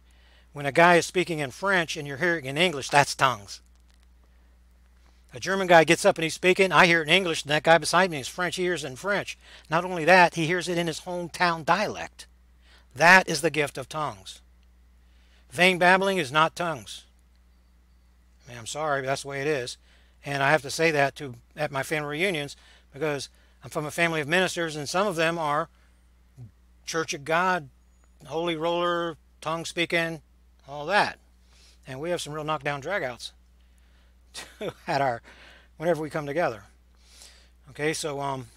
When a guy is speaking in French and you're hearing in English, that's tongues. A German guy gets up and he's speaking, I hear it in English, and that guy beside me is French, he hears it in French. Not only that, he hears it in his hometown dialect. That is the gift of tongues. Vain babbling is not tongues. I I'm sorry, but that's the way it is. And I have to say that to at my family reunions because I'm from a family of ministers, and some of them are Church of God, holy roller, tongue speaking, all that. And we have some real knockdown dragouts at our whenever we come together. Okay, so um,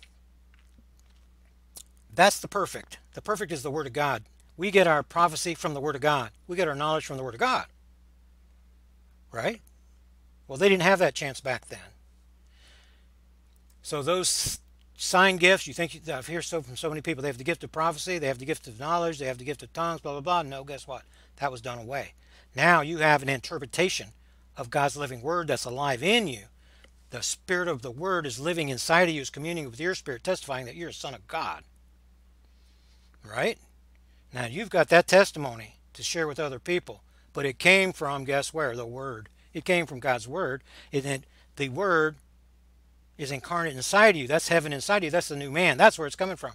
that's the perfect. The perfect is the Word of God. We get our prophecy from the Word of God. We get our knowledge from the Word of God. Right? Well, they didn't have that chance back then. So those sign gifts, you think I've heard so from so many people, they have the gift of prophecy, they have the gift of knowledge, they have the gift of tongues, blah, blah, blah. No, guess what? That was done away. Now you have an interpretation of God's living word that's alive in you. The spirit of the word is living inside of you, is communing with your spirit, testifying that you're a son of God. right? Now you've got that testimony to share with other people, but it came from guess where? The Word. It came from God's Word. It, it the Word is incarnate inside of you. That's heaven inside you. That's the new man. That's where it's coming from.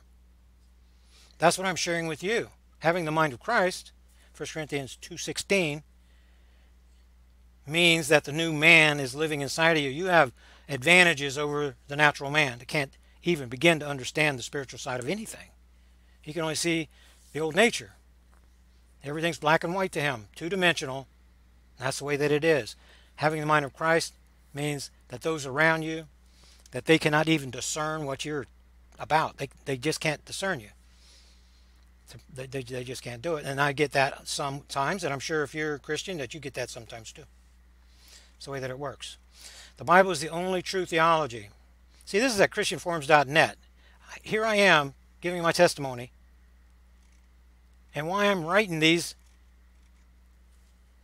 That's what I'm sharing with you. Having the mind of Christ, 1 Corinthians 2.16, means that the new man is living inside of you. You have advantages over the natural man that can't even begin to understand the spiritual side of anything. He can only see the old nature. Everything's black and white to him, two-dimensional. That's the way that it is. Having the mind of Christ means that those around you, that they cannot even discern what you're about. They, they just can't discern you. They, they, they just can't do it. And I get that sometimes, and I'm sure if you're a Christian that you get that sometimes too. It's the way that it works. The Bible is the only true theology. See, this is at ChristianForums.net. Here I am giving my testimony. And why I'm writing these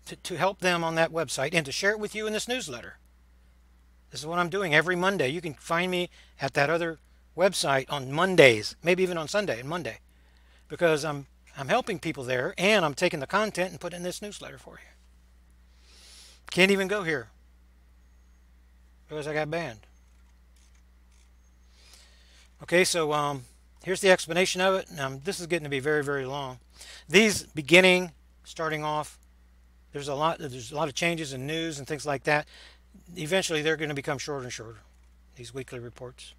to, to help them on that website and to share it with you in this newsletter. This is what I'm doing every Monday. You can find me at that other website on Mondays, maybe even on Sunday and Monday, because I'm I'm helping people there and I'm taking the content and putting in this newsletter for you. Can't even go here because I got banned. Okay, so um, here's the explanation of it. Now, this is getting to be very, very long. These beginning, starting off, there's a lot. There's a lot of changes in news and things like that eventually they're going to become shorter and shorter, these weekly reports.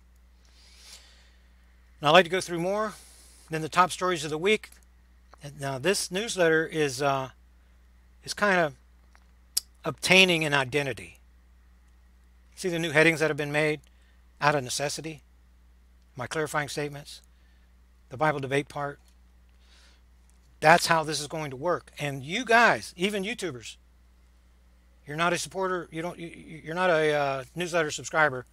Now I'd like to go through more than the top stories of the week. Now this newsletter is uh, is kind of obtaining an identity. See the new headings that have been made out of necessity? My clarifying statements, the Bible debate part. That's how this is going to work. And you guys, even YouTubers, you're not a supporter, you don't, you, are not a uh, newsletter subscriber.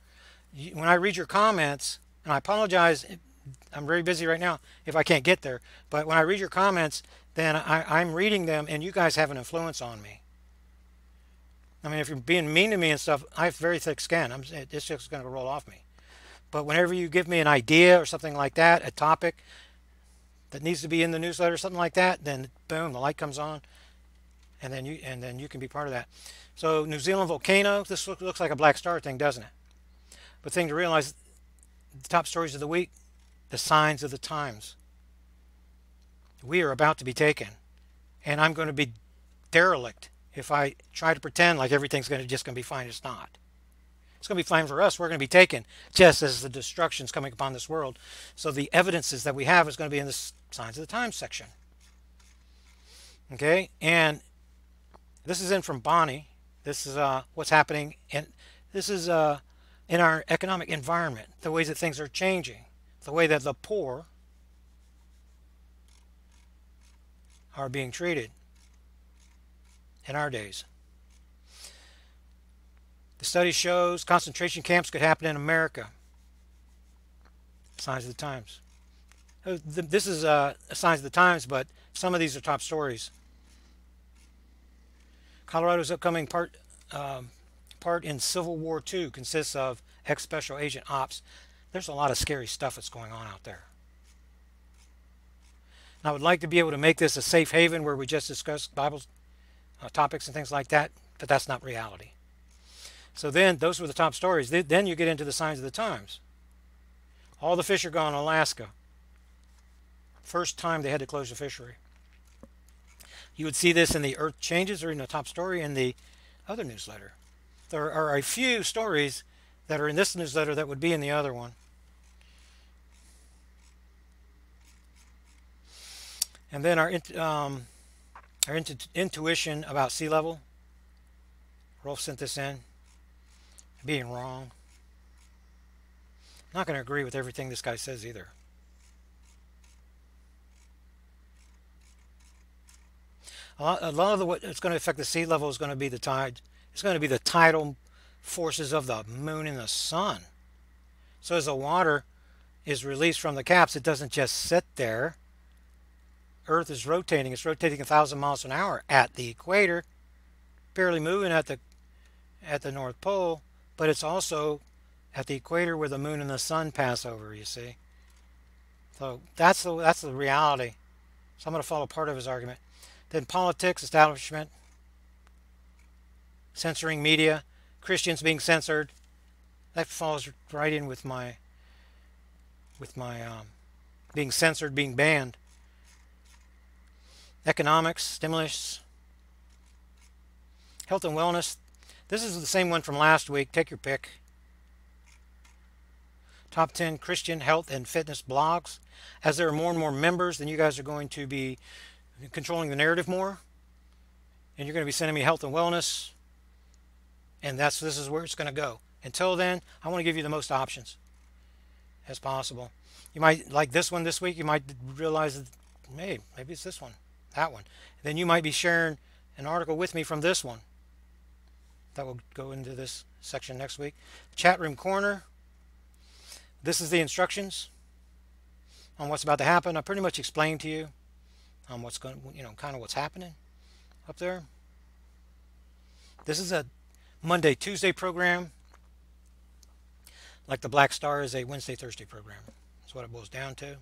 You, when I read your comments, and I apologize, I'm very busy right now if I can't get there, but when I read your comments, then I, I'm reading them and you guys have an influence on me. I mean, if you're being mean to me and stuff, I have very thick skin. I'm, it's just going to roll off me. But whenever you give me an idea or something like that, a topic that needs to be in the newsletter, or something like that, then boom, the light comes on, and then you and then you can be part of that. So New Zealand volcano, this look, looks like a black star thing, doesn't it? But thing to realize, the top stories of the week, the signs of the times. We are about to be taken. And I'm going to be derelict if I try to pretend like everything's going to just going to be fine. It's not. It's going to be fine for us. We're going to be taken just as the destruction is coming upon this world. So the evidences that we have is going to be in the signs of the times section. Okay, and this is in from Bonnie. This is uh, what's happening, and this is uh, in our economic environment, the ways that things are changing, the way that the poor are being treated in our days. The study shows concentration camps could happen in America. Signs of the times. Uh, this is uh, signs of the times, but some of these are top stories. Colorado's upcoming part um, part in Civil War II consists of ex-special agent ops. There's a lot of scary stuff that's going on out there. I would like to be able to make this a safe haven where we just discuss Bible uh, topics and things like that, but that's not reality. So then, those were the top stories. Then you get into the signs of the times. All the fish are gone in Alaska. First time they had to close the fishery. You would see this in the Earth Changes or in the top story in the other newsletter. There are a few stories that are in this newsletter that would be in the other one. And then our, um, our intu intuition about sea level. Rolf sent this in. Being wrong. Not going to agree with everything this guy says either. a lot, a lot of the, what it's going to affect the sea level is going to be the tide. It's going to be the tidal forces of the moon and the sun. So as the water is released from the caps, it doesn't just sit there. Earth is rotating. It's rotating a thousand miles an hour at the equator, barely moving at the at the North Pole, but it's also at the equator where the moon and the sun pass over, you see. So that's the that's the reality. So I'm going to follow part of his argument. Then politics, establishment, censoring media, Christians being censored. That falls right in with my with my um, being censored, being banned. Economics, stimulus, health and wellness. This is the same one from last week. Take your pick. Top 10 Christian health and fitness blogs. As there are more and more members, then you guys are going to be controlling the narrative more. And you're going to be sending me health and wellness. And that's this is where it's going to go. Until then, I want to give you the most options as possible. You might like this one this week. You might realize that, hey, maybe it's this one, that one. Then you might be sharing an article with me from this one. That will go into this section next week. Chat room corner. This is the instructions on what's about to happen. I pretty much explained to you on what's going, you know, kind of what's happening up there. This is a Monday, Tuesday program. Like the Black Star is a Wednesday, Thursday program. That's what it boils down to.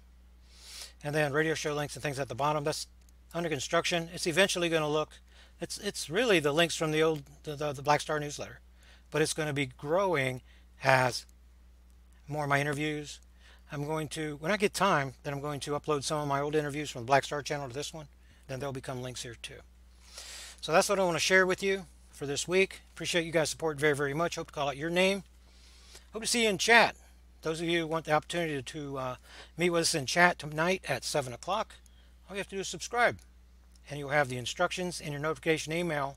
And then radio show links and things at the bottom. That's under construction. It's eventually going to look. It's it's really the links from the old the, the, the Black Star newsletter, but it's going to be growing as more of my interviews. I'm going to, when I get time, then I'm going to upload some of my old interviews from the Black Star channel to this one. Then they'll become links here too. So that's what I want to share with you for this week. Appreciate you guys' support very, very much. Hope to call out your name. Hope to see you in chat. Those of you who want the opportunity to uh, meet with us in chat tonight at 7 o'clock, all you have to do is subscribe. And you'll have the instructions in your notification email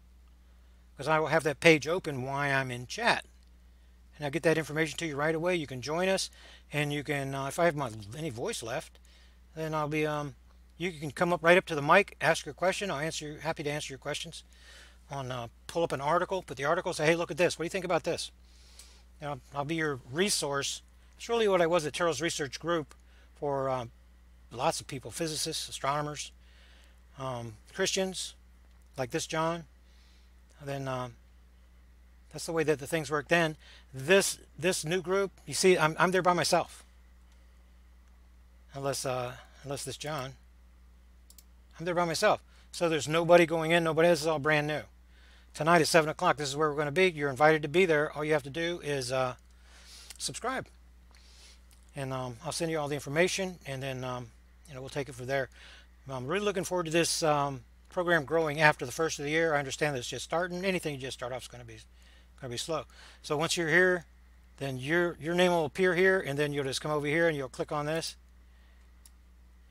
because I will have that page open while I'm in chat and I'll get that information to you right away. You can join us, and you can, uh, if I have my, any voice left, then I'll be, um, you can come up right up to the mic, ask your question. I'll answer, happy to answer your questions. On uh, pull up an article, put the article, say, hey, look at this. What do you think about this? Know, I'll be your resource. It's really what I was at Terral's Research Group for um, lots of people, physicists, astronomers, um, Christians, like this John. Then um, that's the way that the things work then. This this new group, you see, I'm, I'm there by myself. Unless uh, unless this John. I'm there by myself. So there's nobody going in, nobody This is all brand new. Tonight at 7 o'clock, this is where we're going to be. You're invited to be there. All you have to do is uh, subscribe. And um, I'll send you all the information, and then um, know we'll take it from there. I'm really looking forward to this um, program growing after the first of the year. I understand that it's just starting. Anything you just start off is going to be going to be slow. So once you're here, then your your name will appear here, and then you'll just come over here and you'll click on this.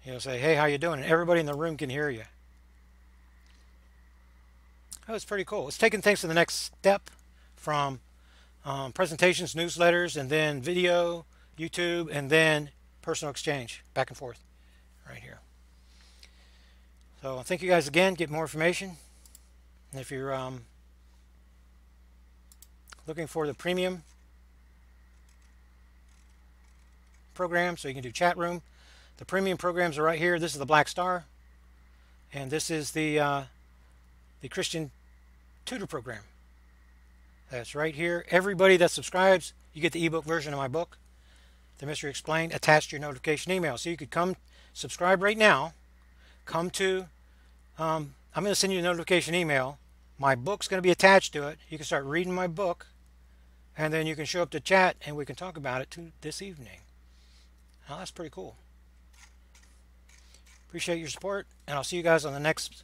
You'll say, "Hey, how you doing?" And everybody in the room can hear you. That was pretty cool. It's taking things to the next step from um, presentations, newsletters, and then video, YouTube, and then personal exchange back and forth right here. So thank you guys again. Get more information. And if you're um, looking for the premium program so you can do chat room the premium programs are right here this is the black star and this is the uh, the Christian tutor program that's right here everybody that subscribes you get the ebook version of my book the mystery explained attached to your notification email so you could come subscribe right now come to um, I'm going to send you a notification email my book's going to be attached to it you can start reading my book and then you can show up to chat and we can talk about it too this evening. Now that's pretty cool. Appreciate your support, and I'll see you guys on the next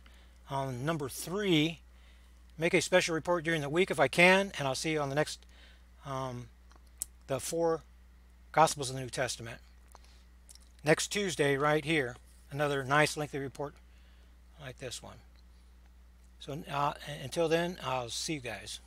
on number three. Make a special report during the week if I can, and I'll see you on the next um, the four Gospels of the New Testament. Next Tuesday, right here, another nice lengthy report like this one. So uh, until then, I'll see you guys.